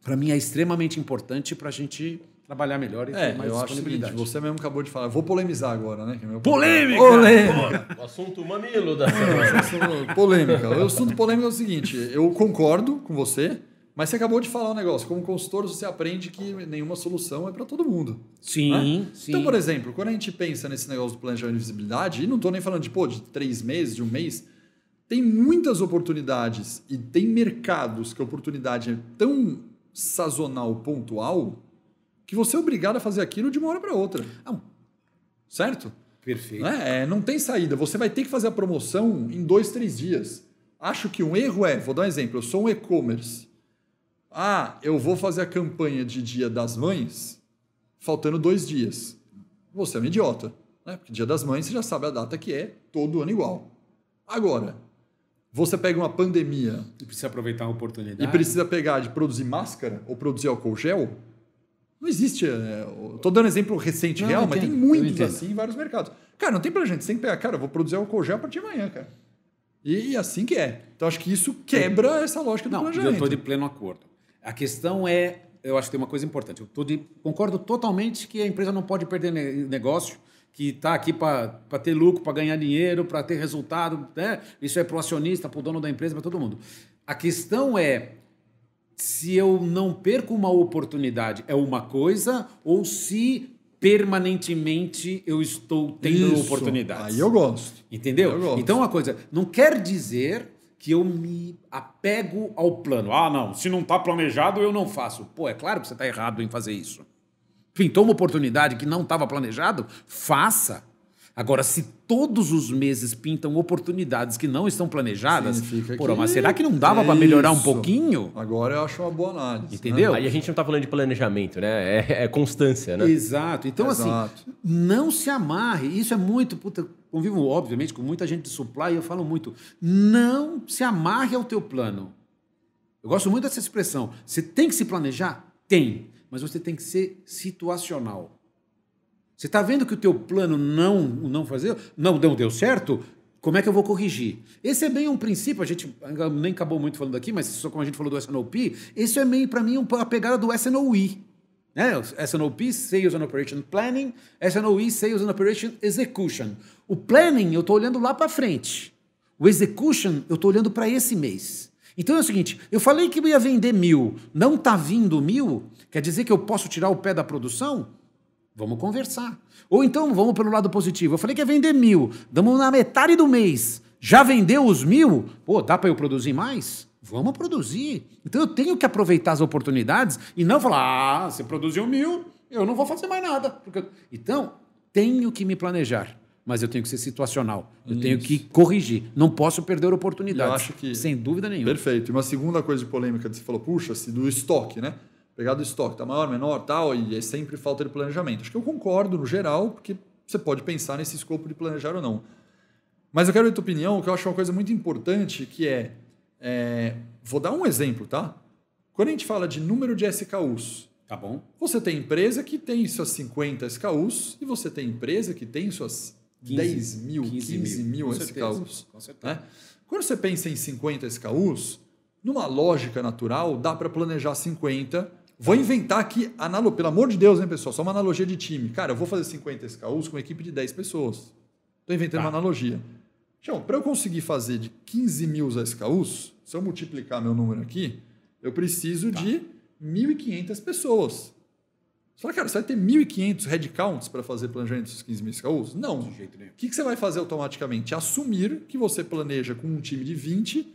[SPEAKER 3] para mim é extremamente importante para a gente trabalhar melhor e ter
[SPEAKER 2] É,
[SPEAKER 3] mais
[SPEAKER 2] eu acho seguinte,
[SPEAKER 3] disponibilidade.
[SPEAKER 2] você mesmo acabou de falar. Eu vou polemizar agora, né? que é meu-
[SPEAKER 3] Polêmica!
[SPEAKER 2] Polêmica!
[SPEAKER 1] O assunto mamilo da semana.
[SPEAKER 2] Polêmica. O assunto polêmico é o seguinte: eu concordo com você, mas você acabou de falar um negócio. Como consultor, você aprende que nenhuma solução é para todo mundo.
[SPEAKER 3] Sim,
[SPEAKER 2] né?
[SPEAKER 3] sim.
[SPEAKER 2] Então, por exemplo, quando a gente pensa nesse negócio do planejamento de visibilidade, e não estou nem falando de, pô, de três meses, de um mês, tem muitas oportunidades e tem mercados que a oportunidade é tão sazonal, pontual, que você é obrigado a fazer aquilo de uma hora para outra.
[SPEAKER 3] Não.
[SPEAKER 2] Certo?
[SPEAKER 3] Perfeito.
[SPEAKER 2] Né? É, não tem saída. Você vai ter que fazer a promoção em dois, três dias. Acho que um erro é, vou dar um exemplo, eu sou um e-commerce. Ah, eu vou fazer a campanha de Dia das Mães faltando dois dias. Você é um idiota. Né? Porque Dia das Mães você já sabe a data que é, todo ano igual. Agora, você pega uma pandemia
[SPEAKER 3] E precisa aproveitar a oportunidade.
[SPEAKER 2] e precisa pegar de produzir máscara ou produzir álcool gel, não existe. Estou dando exemplo recente
[SPEAKER 3] Não,
[SPEAKER 2] real,
[SPEAKER 3] eu
[SPEAKER 2] mas tem
[SPEAKER 3] eu
[SPEAKER 2] muitos assim em vários mercados. Cara, não tem pra gente. Você tem que pegar, cara, eu vou produzir álcool gel a partir de amanhã, cara. E, e assim que é. Então acho que isso quebra essa lógica do
[SPEAKER 3] Não, eu
[SPEAKER 2] planejamento.
[SPEAKER 3] estou de pleno acordo. A questão é, eu acho que tem uma coisa importante. Eu de, concordo totalmente que a empresa não pode perder ne- negócio que está aqui para ter lucro, para ganhar dinheiro, para ter resultado. Né? Isso é para o acionista, para o dono da empresa, para todo mundo. A questão é se eu não perco uma oportunidade, é uma coisa, ou se permanentemente eu estou tendo
[SPEAKER 2] Isso.
[SPEAKER 3] oportunidades.
[SPEAKER 2] Aí eu gosto.
[SPEAKER 3] Entendeu?
[SPEAKER 2] Eu gosto.
[SPEAKER 3] Então, uma coisa, não quer dizer que eu me apego ao plano. Ah, não, se não está planejado, eu não faço. Pô, é claro que você está errado em fazer isso. Pintou uma oportunidade que não estava planejado, faça. Agora, se todos os meses pintam oportunidades que não estão planejadas,
[SPEAKER 2] Significa
[SPEAKER 3] porra,
[SPEAKER 2] que-
[SPEAKER 3] mas será que não dava para melhorar um pouquinho?
[SPEAKER 2] Agora eu acho uma boa análise.
[SPEAKER 3] Entendeu?
[SPEAKER 1] Aí a gente não tá falando de planejamento, né? É, é constância, né?
[SPEAKER 3] Exato. Então,
[SPEAKER 2] Exato.
[SPEAKER 3] assim, não se amarre. Isso é muito. Puta, convivo, obviamente, com muita gente de supply e eu falo muito. Não se amarre ao teu plano. Eu gosto muito dessa expressão. Você tem que se planejar? Tem. Mas você tem que ser situacional. Você está vendo que o teu plano não não fazer, não deu, certo? Como é que eu vou corrigir? Esse é bem um princípio, a gente nem acabou muito falando aqui, mas só como a gente falou do SNOP, esse é meio para mim a pegada do SNOE. Né? SNOP, Sales and Operation Planning, SNOE, Sales and Operation Execution. O planning eu estou olhando lá para frente. O execution eu estou olhando para esse mês. Então é o seguinte, eu falei que eu ia vender mil, não está vindo mil, quer dizer que eu posso tirar o pé da produção? Vamos conversar. Ou então vamos pelo lado positivo. Eu falei que ia vender mil, damos na metade do mês. Já vendeu os mil? Pô, dá para eu produzir mais? Vamos produzir. Então eu tenho que aproveitar as oportunidades e não falar, ah, você produziu mil, eu não vou fazer mais nada. Porque... eu-" Então, tenho que me planejar. Mas eu tenho que ser situacional. Eu tenho que corrigir. Não posso perder oportunidades.
[SPEAKER 2] Eu acho que-
[SPEAKER 3] Sem dúvida nenhuma.
[SPEAKER 2] Perfeito. E uma segunda coisa de polêmica que você falou, puxa, se do estoque, né? Pegar do estoque, tá maior, menor, tal, e é sempre falta de planejamento. Acho que eu concordo no geral, porque você pode pensar nesse escopo de planejar ou não. Mas eu quero ver a tua opinião, que eu acho uma coisa muito importante, que é, é, vou dar um exemplo, tá? Quando a gente fala de número de SKUs,
[SPEAKER 3] Tá bom?
[SPEAKER 2] você tem empresa que tem suas 50 SKUs e você tem empresa que tem suas 10 mil, 15, mil,
[SPEAKER 3] Com certeza,
[SPEAKER 2] SKUs.
[SPEAKER 3] Com certeza.
[SPEAKER 2] né? Quando você pensa em 50 SKUs, numa lógica natural, dá para planejar 50. Vou inventar aqui, analo... pelo amor de Deus, né, pessoal? Só uma analogia de time. Cara, eu vou fazer 50 SKUs com uma equipe de 10 pessoas. Estou inventando
[SPEAKER 3] Tá.
[SPEAKER 2] uma analogia. Então, para eu conseguir fazer de 15 mil SKUs, se eu multiplicar meu número aqui, eu preciso
[SPEAKER 3] Tá.
[SPEAKER 2] de 1.500 pessoas. Você fala, cara, você vai ter 1.500 headcounts para fazer planejamento desses 15 mil SKUs? Não.
[SPEAKER 3] De jeito nenhum.
[SPEAKER 2] O que, que você vai fazer automaticamente? Assumir que você planeja com um time de 20,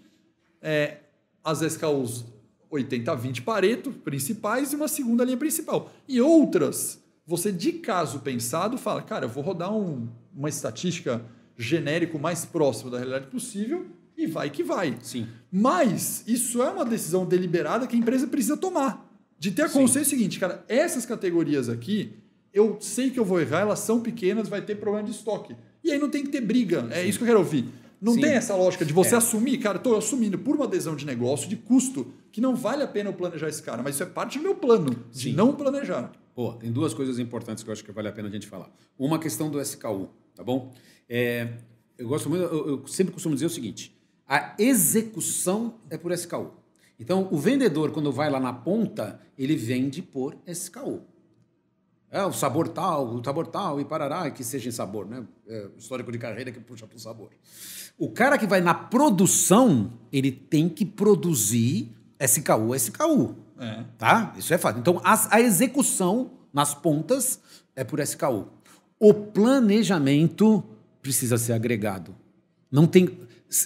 [SPEAKER 2] é, as SKUs 80 a 20 Pareto principais e uma segunda linha principal. E outras, você de caso pensado fala, cara, eu vou rodar um- uma estatística genérico mais próximo da realidade possível e vai que vai.
[SPEAKER 3] Sim.
[SPEAKER 2] Mas isso é uma decisão deliberada que a empresa precisa tomar. De ter a
[SPEAKER 3] Sim.
[SPEAKER 2] consciência seguinte, cara, essas categorias aqui, eu sei que eu vou errar, elas são pequenas, vai ter problema de estoque. E aí não tem que ter briga. É isso que eu quero ouvir. Não
[SPEAKER 3] Sim.
[SPEAKER 2] tem essa lógica de você
[SPEAKER 3] É.
[SPEAKER 2] assumir, cara, estou assumindo por uma adesão de negócio, de custo, que não vale a pena eu planejar esse cara, mas isso é parte do meu plano, de
[SPEAKER 3] Sim.
[SPEAKER 2] não planejar.
[SPEAKER 3] Pô, tem duas coisas importantes que eu acho que vale a pena a gente falar. Uma questão do SKU, tá bom? É, eu gosto muito, eu, eu sempre costumo dizer o seguinte: a execução é por SKU. Então, o vendedor, quando vai lá na ponta, ele vende por SKU. É o sabor tal, o sabor tal, e parará, que seja em sabor, né? É, histórico de carreira que puxa para o sabor. O cara que vai na produção, ele tem que produzir SKU, SKU.
[SPEAKER 2] É.
[SPEAKER 3] Tá? Isso é fato. Então, as- a execução nas pontas é por SKU. O planejamento precisa ser agregado. Não tem.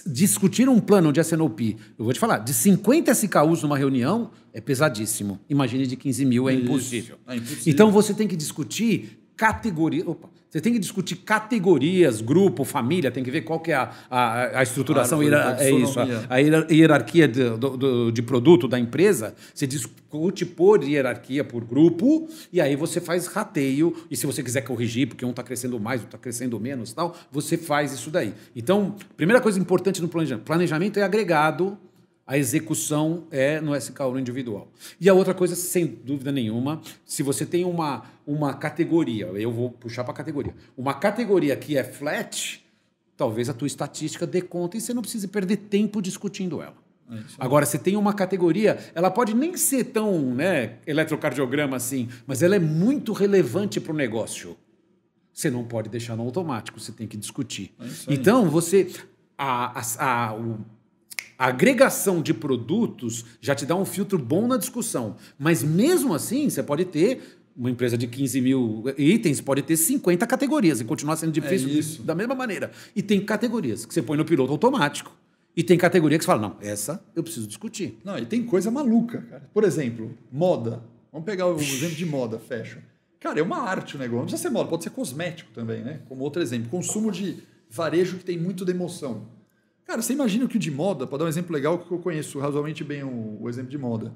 [SPEAKER 3] Discutir um plano de SNOP, eu vou te falar, de 50 SKUs numa reunião é pesadíssimo. Imagine de 15 mil, é impossível.
[SPEAKER 2] É impossível.
[SPEAKER 3] Então você tem que discutir categoria. Opa, você tem que discutir categorias, grupo, família, tem que ver qual que é a, a, a estruturação,
[SPEAKER 2] Árvore,
[SPEAKER 3] hierar- é isso, a, a hierar- hierarquia de, do- de produto da empresa, você discute por hierarquia, por grupo, e aí você faz rateio, e se você quiser corrigir, porque um está crescendo mais, outro está crescendo menos tal, você faz isso daí. Então, primeira coisa importante no planejamento, planejamento é agregado, a execução é no SKU individual. E a outra coisa, sem dúvida nenhuma, se você tem uma, uma categoria, eu vou puxar para a categoria, uma categoria que é flat, talvez a tua estatística dê conta e você não precise perder tempo discutindo ela. Agora, você tem uma categoria, ela pode nem ser tão né, eletrocardiograma assim, mas ela é muito relevante para o negócio. você não pode deixar no automático, você tem que discutir.
[SPEAKER 2] É
[SPEAKER 3] então, você. A, a, a, o- a agregação de produtos já te dá um filtro bom na discussão. Mas mesmo assim, você pode ter. Uma empresa de 15 mil itens pode ter 50 categorias e continuar sendo difícil
[SPEAKER 2] isso.
[SPEAKER 3] da mesma maneira. E tem categorias que você põe no piloto automático. E tem categoria que você fala, não, essa eu preciso discutir.
[SPEAKER 2] Não, e tem coisa maluca, cara. Por exemplo, moda. Vamos pegar o exemplo de moda, fashion. Cara, é uma arte o negócio. Não precisa ser moda, pode ser cosmético também, né? Como outro exemplo. Consumo de varejo que tem muito de emoção. Cara, você imagina que o de moda, para dar um exemplo legal, que eu conheço razoavelmente bem o, o exemplo de moda.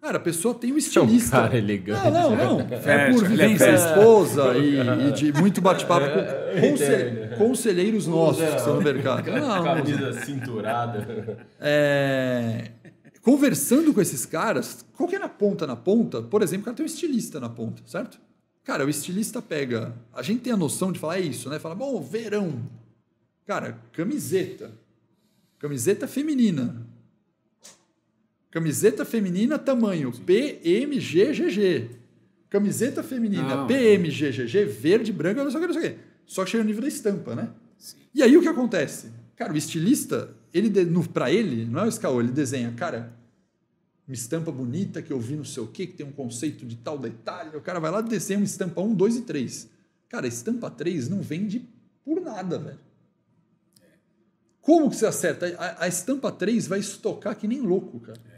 [SPEAKER 2] Cara, a pessoa tem um
[SPEAKER 1] é um
[SPEAKER 2] estilista.
[SPEAKER 1] cara elegante.
[SPEAKER 2] Não, não, não. É
[SPEAKER 3] Fashion,
[SPEAKER 2] por
[SPEAKER 3] é
[SPEAKER 2] vivência
[SPEAKER 3] fashion.
[SPEAKER 2] esposa e, e de muito bate-papo com consel- conselheiros nossos que estão no mercado. Não.
[SPEAKER 1] Camisa cinturada.
[SPEAKER 2] É, conversando com esses caras, qualquer na ponta na ponta, por exemplo, o cara tem um estilista na ponta, certo? Cara, o estilista pega. A gente tem a noção de falar é isso, né? Fala, bom, verão. Cara, camiseta. Camiseta feminina. Camiseta feminina tamanho PMGGG. Camiseta feminina
[SPEAKER 3] Não.
[SPEAKER 2] PMGGG, verde, branca, não sei o que, não sei o que. Só que chega no nível da estampa, né? E aí o que acontece? Cara, o estilista, ele pra ele, não é o escaô, ele desenha, cara, uma estampa bonita que eu vi não sei o que, que tem um conceito de tal detalhe. O cara vai lá e desenha uma estampa 1, 2 e 3. Cara, estampa 3 não vende por nada, velho. Como que você acerta? A, a estampa 3 vai estocar que nem louco, cara.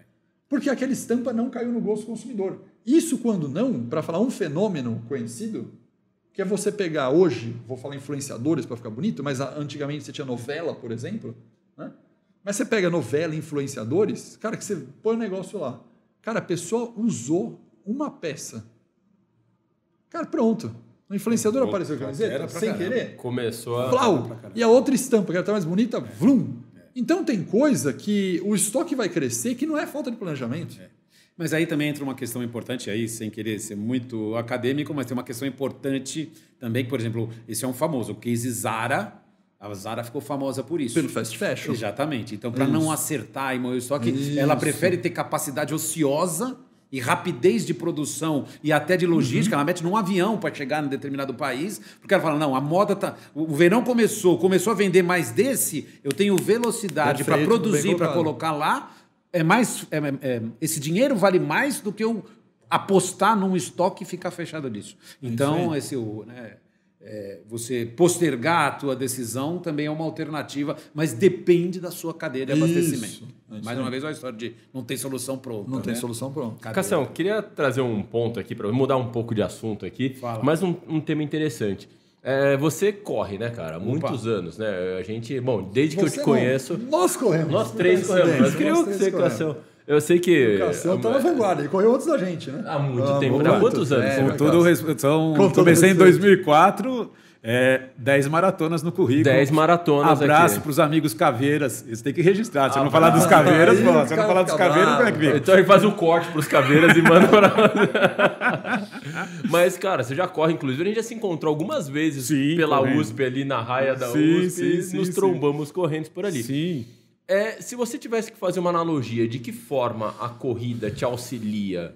[SPEAKER 2] Porque aquela estampa não caiu no gosto do consumidor. Isso quando não, para falar um fenômeno conhecido, que é você pegar hoje, vou falar influenciadores para ficar bonito, mas antigamente você tinha novela, por exemplo, né? Mas você pega novela, influenciadores, cara, que você põe o negócio lá. Cara, a pessoa usou uma peça. Cara, pronto. O influenciador apareceu com a camiseta, sem
[SPEAKER 3] caramba.
[SPEAKER 2] querer.
[SPEAKER 1] Começou a.
[SPEAKER 2] Flau! E a outra estampa, que era mais bonita, vrum. Então tem coisa que o estoque vai crescer que não é falta de planejamento.
[SPEAKER 3] Mas aí também entra uma questão importante aí, sem querer ser muito acadêmico, mas tem uma questão importante também, que, por exemplo, esse é um famoso, o case Zara. A Zara ficou famosa por isso.
[SPEAKER 2] Pelo fast fashion.
[SPEAKER 3] Exatamente. Então, para não acertar e moer o estoque,
[SPEAKER 2] Isso.
[SPEAKER 3] ela prefere ter capacidade ociosa e rapidez de produção e até de logística.
[SPEAKER 2] Uhum.
[SPEAKER 3] Ela mete num avião para chegar em determinado país, porque ela fala: não, a moda tá. O verão começou, começou a vender mais desse, eu tenho velocidade para produzir, para colocar lá. É mais, é- é- esse dinheiro vale mais do que eu apostar num estoque e ficar fechado disso. Então,
[SPEAKER 2] aí.
[SPEAKER 3] esse, o, né, é, você postergar a tua decisão também é uma alternativa, mas depende da sua cadeia de abastecimento.
[SPEAKER 2] é isso
[SPEAKER 3] Mais uma vez, a história de não tem solução pronta.
[SPEAKER 2] Não tem
[SPEAKER 3] né?
[SPEAKER 2] solução pronta.
[SPEAKER 3] Cadeia.
[SPEAKER 1] Cação, queria trazer um ponto aqui para mudar um pouco de assunto aqui,
[SPEAKER 3] Fala.
[SPEAKER 1] mas um, um tema interessante. É, você corre, né, cara? Muitos anos, né? A gente, bom, desde que eu
[SPEAKER 2] Você
[SPEAKER 1] te
[SPEAKER 2] não.
[SPEAKER 1] conheço,
[SPEAKER 2] Nós corremos.
[SPEAKER 1] nós três corremos. Mas queria
[SPEAKER 2] nós
[SPEAKER 1] você. Cação. Eu sei que
[SPEAKER 2] O Cassiano tá na vanguarda, ele correu antes da gente, né?
[SPEAKER 1] há muito
[SPEAKER 2] Ah,
[SPEAKER 1] tempo. Há quantos anos?
[SPEAKER 2] É,
[SPEAKER 3] Com todo
[SPEAKER 2] Cássio.
[SPEAKER 3] res- são,
[SPEAKER 2] Com todo
[SPEAKER 3] comecei em
[SPEAKER 2] respeito.
[SPEAKER 3] 2004, é, 10 maratonas no currículo.
[SPEAKER 1] 10 maratonas
[SPEAKER 3] Abraço para os amigos caveiras. Isso tem que registrar. Se eu não falar dos caveiras,
[SPEAKER 2] Aí
[SPEAKER 3] pô,
[SPEAKER 2] o
[SPEAKER 3] se eu não falar dos caveiras, como é que fica?
[SPEAKER 1] Então ele faz um corte pros caveiras e manda pra. Mas, cara, você já corre, inclusive, a gente já se encontrou algumas vezes
[SPEAKER 3] Sim,
[SPEAKER 1] pela
[SPEAKER 3] correndo.
[SPEAKER 1] USP ali na raia da
[SPEAKER 3] Sim,
[SPEAKER 1] USP
[SPEAKER 3] sim,
[SPEAKER 1] e
[SPEAKER 3] sim,
[SPEAKER 1] nos
[SPEAKER 3] sim.
[SPEAKER 1] trombamos correndo por ali.
[SPEAKER 3] Sim.
[SPEAKER 1] É, se você tivesse que fazer uma analogia de que forma a corrida te auxilia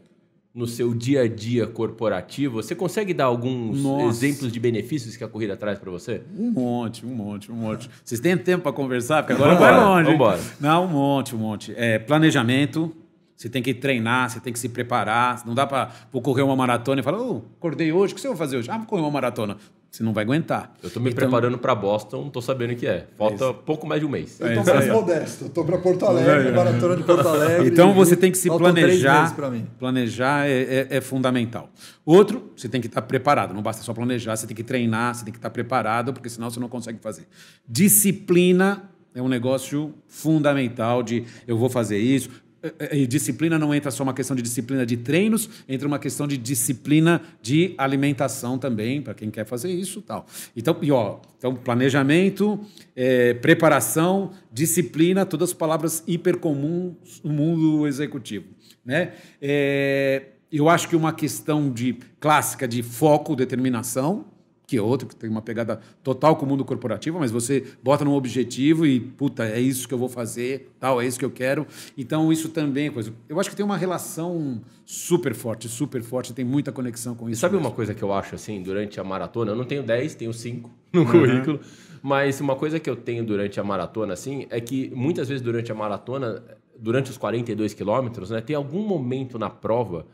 [SPEAKER 1] no seu dia a dia corporativo, você consegue dar alguns
[SPEAKER 3] Nossa.
[SPEAKER 1] exemplos de benefícios que a corrida traz para você?
[SPEAKER 3] Um monte, um monte, um monte. Vocês têm tempo para conversar? Porque agora
[SPEAKER 1] Vambora,
[SPEAKER 3] vai longe.
[SPEAKER 1] vambora.
[SPEAKER 3] Não, um monte, um monte. É, planejamento. Você tem que treinar, você tem que se preparar. Não dá para correr uma maratona e falar, oh, acordei hoje, o que você vai fazer hoje? Ah, vou correr uma maratona. Você não vai aguentar.
[SPEAKER 1] Eu tô me
[SPEAKER 3] Então,
[SPEAKER 1] preparando para Boston, tô sabendo que é. Falta pouco mais de um mês.
[SPEAKER 2] Eu
[SPEAKER 3] É
[SPEAKER 2] tô
[SPEAKER 3] isso
[SPEAKER 2] mais
[SPEAKER 3] ó.
[SPEAKER 2] modesto. Eu tô pra Porto Alegre, maratona de Porto Alegre.
[SPEAKER 3] Então você tem que se planejar.
[SPEAKER 2] pra mim.
[SPEAKER 3] Planejar é, é- é fundamental. Outro, você tem que estar preparado. Não basta só planejar, você tem que treinar, você tem que estar preparado, porque senão você não consegue fazer. Disciplina é um negócio fundamental de eu vou fazer isso. É, é, E disciplina não entra só uma questão de disciplina de treinos, entra uma questão de disciplina de alimentação também, para quem quer fazer isso tal. Então, e ó, então planejamento, é, preparação, disciplina, todas as palavras hipercomuns no mundo executivo. Né? É, eu acho que uma questão de clássica de foco, determinação, que é outro, que tem uma pegada total com o mundo corporativo, mas você bota num objetivo e, puta, é isso que eu vou fazer, tal, é isso que eu quero. Então, isso também é coisa. Eu acho que tem uma relação super forte, super forte, tem muita conexão com
[SPEAKER 1] E
[SPEAKER 3] isso.
[SPEAKER 1] sabe
[SPEAKER 3] mesmo.
[SPEAKER 1] uma coisa que eu acho assim, durante a maratona? Eu não tenho 10, tenho 5 no currículo. Mas uma coisa que eu tenho durante a maratona, assim, é que muitas vezes durante a maratona, durante os 42 quilômetros, né, tem algum momento na prova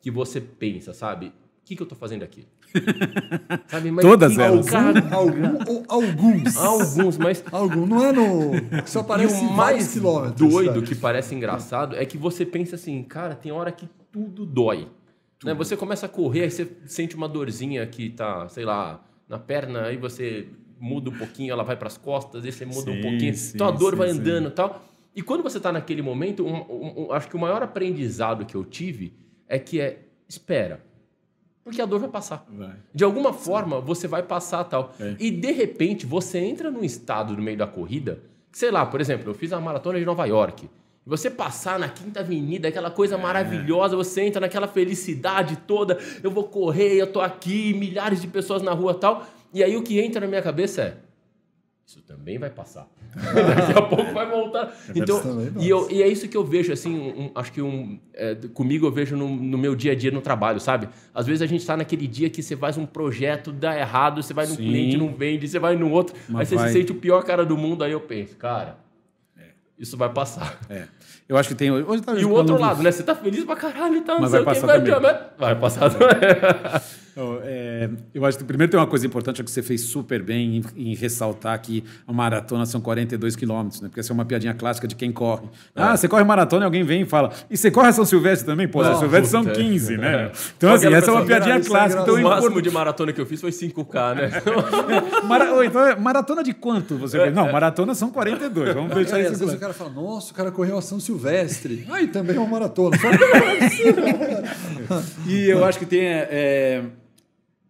[SPEAKER 1] que você pensa, sabe? O que, que eu tô fazendo aqui? sabe? Mas
[SPEAKER 3] Todas
[SPEAKER 1] que-
[SPEAKER 3] elas.
[SPEAKER 1] Cara,
[SPEAKER 2] Algum, ou alguns.
[SPEAKER 1] alguns, mas
[SPEAKER 2] Algum. Não é no. Só
[SPEAKER 1] E
[SPEAKER 2] aparece
[SPEAKER 1] o mais doido
[SPEAKER 2] sabe?
[SPEAKER 1] que parece engraçado é que você pensa assim, cara, tem hora que tudo dói. Né? Você começa a correr, aí você sente uma dorzinha que tá, sei lá, na perna, aí você muda um pouquinho, ela vai para as costas, aí você muda um
[SPEAKER 3] Sim,
[SPEAKER 1] pouquinho.
[SPEAKER 3] sim,
[SPEAKER 1] então a dor
[SPEAKER 3] sim,
[SPEAKER 1] vai
[SPEAKER 3] sim.
[SPEAKER 1] andando e tal. E quando você tá naquele momento, um- um- um- acho que o maior aprendizado que eu tive é que é espera. Porque a dor vai passar.
[SPEAKER 3] Vai.
[SPEAKER 1] De alguma forma, você vai passar tal.
[SPEAKER 3] É.
[SPEAKER 1] E de repente, você entra num estado no meio da corrida, sei lá, por exemplo, eu fiz a maratona de Nova York. Você passar na Quinta Avenida, aquela coisa
[SPEAKER 3] É.
[SPEAKER 1] maravilhosa, você entra naquela felicidade toda, eu vou correr, eu tô aqui, milhares de pessoas na rua tal. E aí o que entra na minha cabeça é: isso também vai passar. Daqui a pouco vai voltar. Então,
[SPEAKER 2] também
[SPEAKER 1] e, eu- e é isso que eu vejo, assim, um- acho que um, é, comigo eu vejo no, no meu dia a dia no trabalho, sabe? Às vezes a gente tá naquele dia que você faz um projeto, dá errado, você vai num
[SPEAKER 3] Sim.
[SPEAKER 1] cliente, não vende, você vai no outro,
[SPEAKER 3] Mas
[SPEAKER 1] aí você
[SPEAKER 3] vai-
[SPEAKER 1] se sente o pior cara do mundo, aí eu penso, cara, isso vai passar.
[SPEAKER 3] É. Eu acho que tem. Hoje tá
[SPEAKER 1] E o outro lado, né? Você tá feliz pra caralho não
[SPEAKER 3] Mas vai passar
[SPEAKER 1] vai,
[SPEAKER 3] também.
[SPEAKER 1] vai, vai passar também.
[SPEAKER 3] Então, é, eu acho que primeiro tem uma coisa importante é que você fez super bem em, em ressaltar que a maratona são 42 quilômetros, né? Porque essa é uma piadinha clássica de quem corre. Ah, você corre maratona e alguém vem e fala. E você corre a São Silvestre também? Pô, São Silvestre são
[SPEAKER 1] puta,
[SPEAKER 3] 15,
[SPEAKER 1] é.
[SPEAKER 3] né? Então,
[SPEAKER 1] Só
[SPEAKER 3] assim, essa é uma piadinha
[SPEAKER 2] era-
[SPEAKER 3] clássica. Então,
[SPEAKER 1] o
[SPEAKER 3] é
[SPEAKER 1] máximo de maratona que eu fiz foi 5K, né?
[SPEAKER 3] Mara... Então, é maratona de quanto você fez? Não, maratona são 42. Vamos
[SPEAKER 2] Aí,
[SPEAKER 3] deixar
[SPEAKER 2] às
[SPEAKER 3] isso
[SPEAKER 2] vezes o cara fala, nossa, o cara correu a São Silvestre. Aí também é uma maratona. Só
[SPEAKER 3] E eu acho que tem.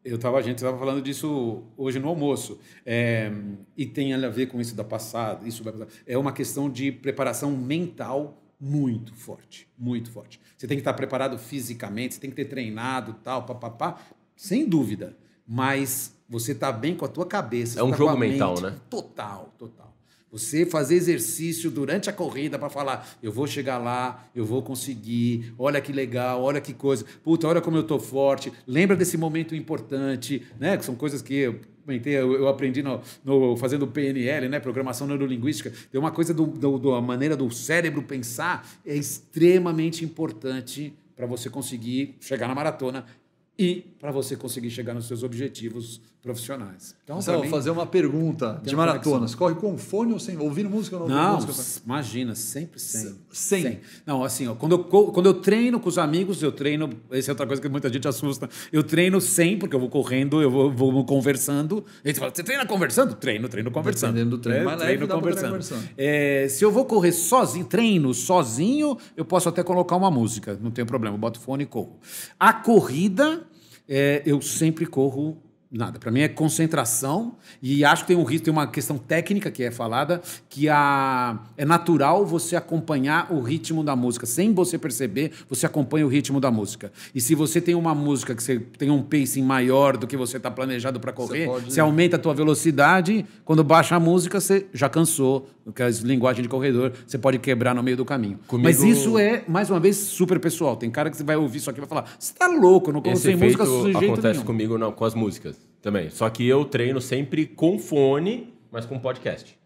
[SPEAKER 3] Eu tava, a gente estava falando disso hoje no almoço. É, e tem a ver com isso da passada. Isso. É uma questão de preparação mental muito forte. Muito forte. Você tem que estar preparado fisicamente, você tem que ter treinado, tal, papapá. Sem dúvida. Mas você está bem com a tua cabeça.
[SPEAKER 1] É um
[SPEAKER 3] tá
[SPEAKER 1] jogo mental,
[SPEAKER 3] mente.
[SPEAKER 1] né?
[SPEAKER 3] Total, total. Você fazer exercício durante a corrida para falar, eu vou chegar lá, eu vou conseguir, olha que legal, olha que coisa, puta, olha como eu tô forte, lembra desse momento importante, né? Que são coisas que eu comentei, eu, aprendi no, no- fazendo PNL, né? Programação neurolinguística. Tem uma coisa do, do- da maneira do cérebro pensar é extremamente importante para você conseguir chegar na maratona e para você conseguir chegar nos seus objetivos profissionais. Então,
[SPEAKER 2] vou
[SPEAKER 3] mim-
[SPEAKER 2] fazer uma pergunta de maratonas. Corre com fone ou sem? Ouvindo música ou não
[SPEAKER 3] Não,
[SPEAKER 2] música?
[SPEAKER 3] imagina, sempre sem.
[SPEAKER 2] Sem.
[SPEAKER 3] Não, assim, ó, quando, eu, quando eu treino com os amigos, eu treino. Essa é outra coisa que muita gente assusta. Eu treino sem, porque eu vou correndo, eu vou, vou conversando. A gente fala, você treina conversando? Treino, treino conversando.
[SPEAKER 2] Dependendo do treino mais leve,
[SPEAKER 3] treino
[SPEAKER 2] treinar
[SPEAKER 3] conversando.
[SPEAKER 2] conversando.
[SPEAKER 3] É, se eu vou correr sozinho, treino sozinho, eu posso até colocar uma música, não tem problema, eu boto fone e corro. A corrida, é, eu sempre corro nada. Para mim é concentração e acho que tem um risco, tem uma questão técnica que é falada, que a, é natural você acompanhar o ritmo da música. Sem você perceber, você acompanha o ritmo da música. E se você tem uma música que você tem um pacing maior do que você está planejado para correr,
[SPEAKER 2] pode-
[SPEAKER 3] você aumenta a tua velocidade, quando baixa a música, você já cansou, que é linguagem de corredor, você pode quebrar no meio do caminho.
[SPEAKER 1] Comigo-
[SPEAKER 3] Mas isso é, mais uma vez, super pessoal. Tem cara que você vai ouvir isso aqui e vai falar, você tá louco, eu não
[SPEAKER 1] efeito
[SPEAKER 3] música de jeito
[SPEAKER 1] acontece
[SPEAKER 3] nenhum.
[SPEAKER 1] comigo não, com as músicas também. Só que eu treino sempre com fone, mas com podcast.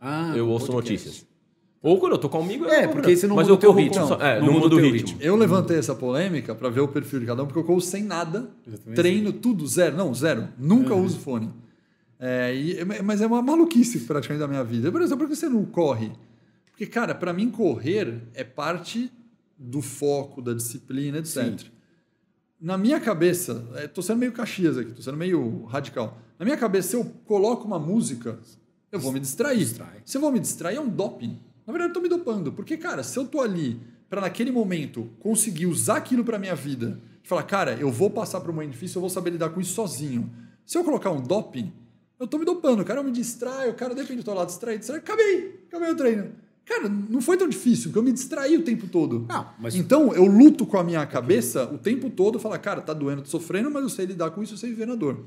[SPEAKER 3] Ah,
[SPEAKER 1] eu ouço
[SPEAKER 3] podcast.
[SPEAKER 1] notícias. Ou quando eu tô comigo, eu
[SPEAKER 3] É, porque você não
[SPEAKER 1] Mas
[SPEAKER 3] muda
[SPEAKER 1] eu
[SPEAKER 3] o teu ritmo.
[SPEAKER 1] som- É,
[SPEAKER 3] Não
[SPEAKER 1] não
[SPEAKER 3] muda
[SPEAKER 1] muda
[SPEAKER 3] o
[SPEAKER 1] ritmo.
[SPEAKER 3] ritmo.
[SPEAKER 2] Eu levantei essa polêmica para ver o perfil de cada um, porque eu corro sem nada, treino tudo, zero. Não, zero. Nunca uso fone. É, e- mas é uma maluquice praticamente da minha vida. Por exemplo, por que você não corre? Porque, cara, para mim correr é parte do foco, da disciplina, etc. Na minha cabeça, é, tô sendo meio caxias aqui, tô sendo meio radical. Na minha cabeça, se eu coloco uma música, eu vou me distrair.
[SPEAKER 3] Distrai.
[SPEAKER 2] Se eu vou me distrair, é um doping. Na verdade, eu tô me dopando. Porque, cara, se eu tô ali para naquele momento conseguir usar aquilo para minha vida, e falar, cara, eu vou passar por um momento difícil, eu vou saber lidar com isso sozinho. Se eu colocar um doping, eu tô me dopando. Cara, eu me distraio, cara, de repente eu tô lá distraído, distraído, acabei, acabei o treino. Cara, não foi tão difícil, porque eu me distraí o tempo todo.
[SPEAKER 3] Não, mas-
[SPEAKER 2] Então, eu luto com a minha cabeça o tempo todo, falar, cara, tá doendo, tô sofrendo, mas eu sei lidar com isso, eu sei viver na dor.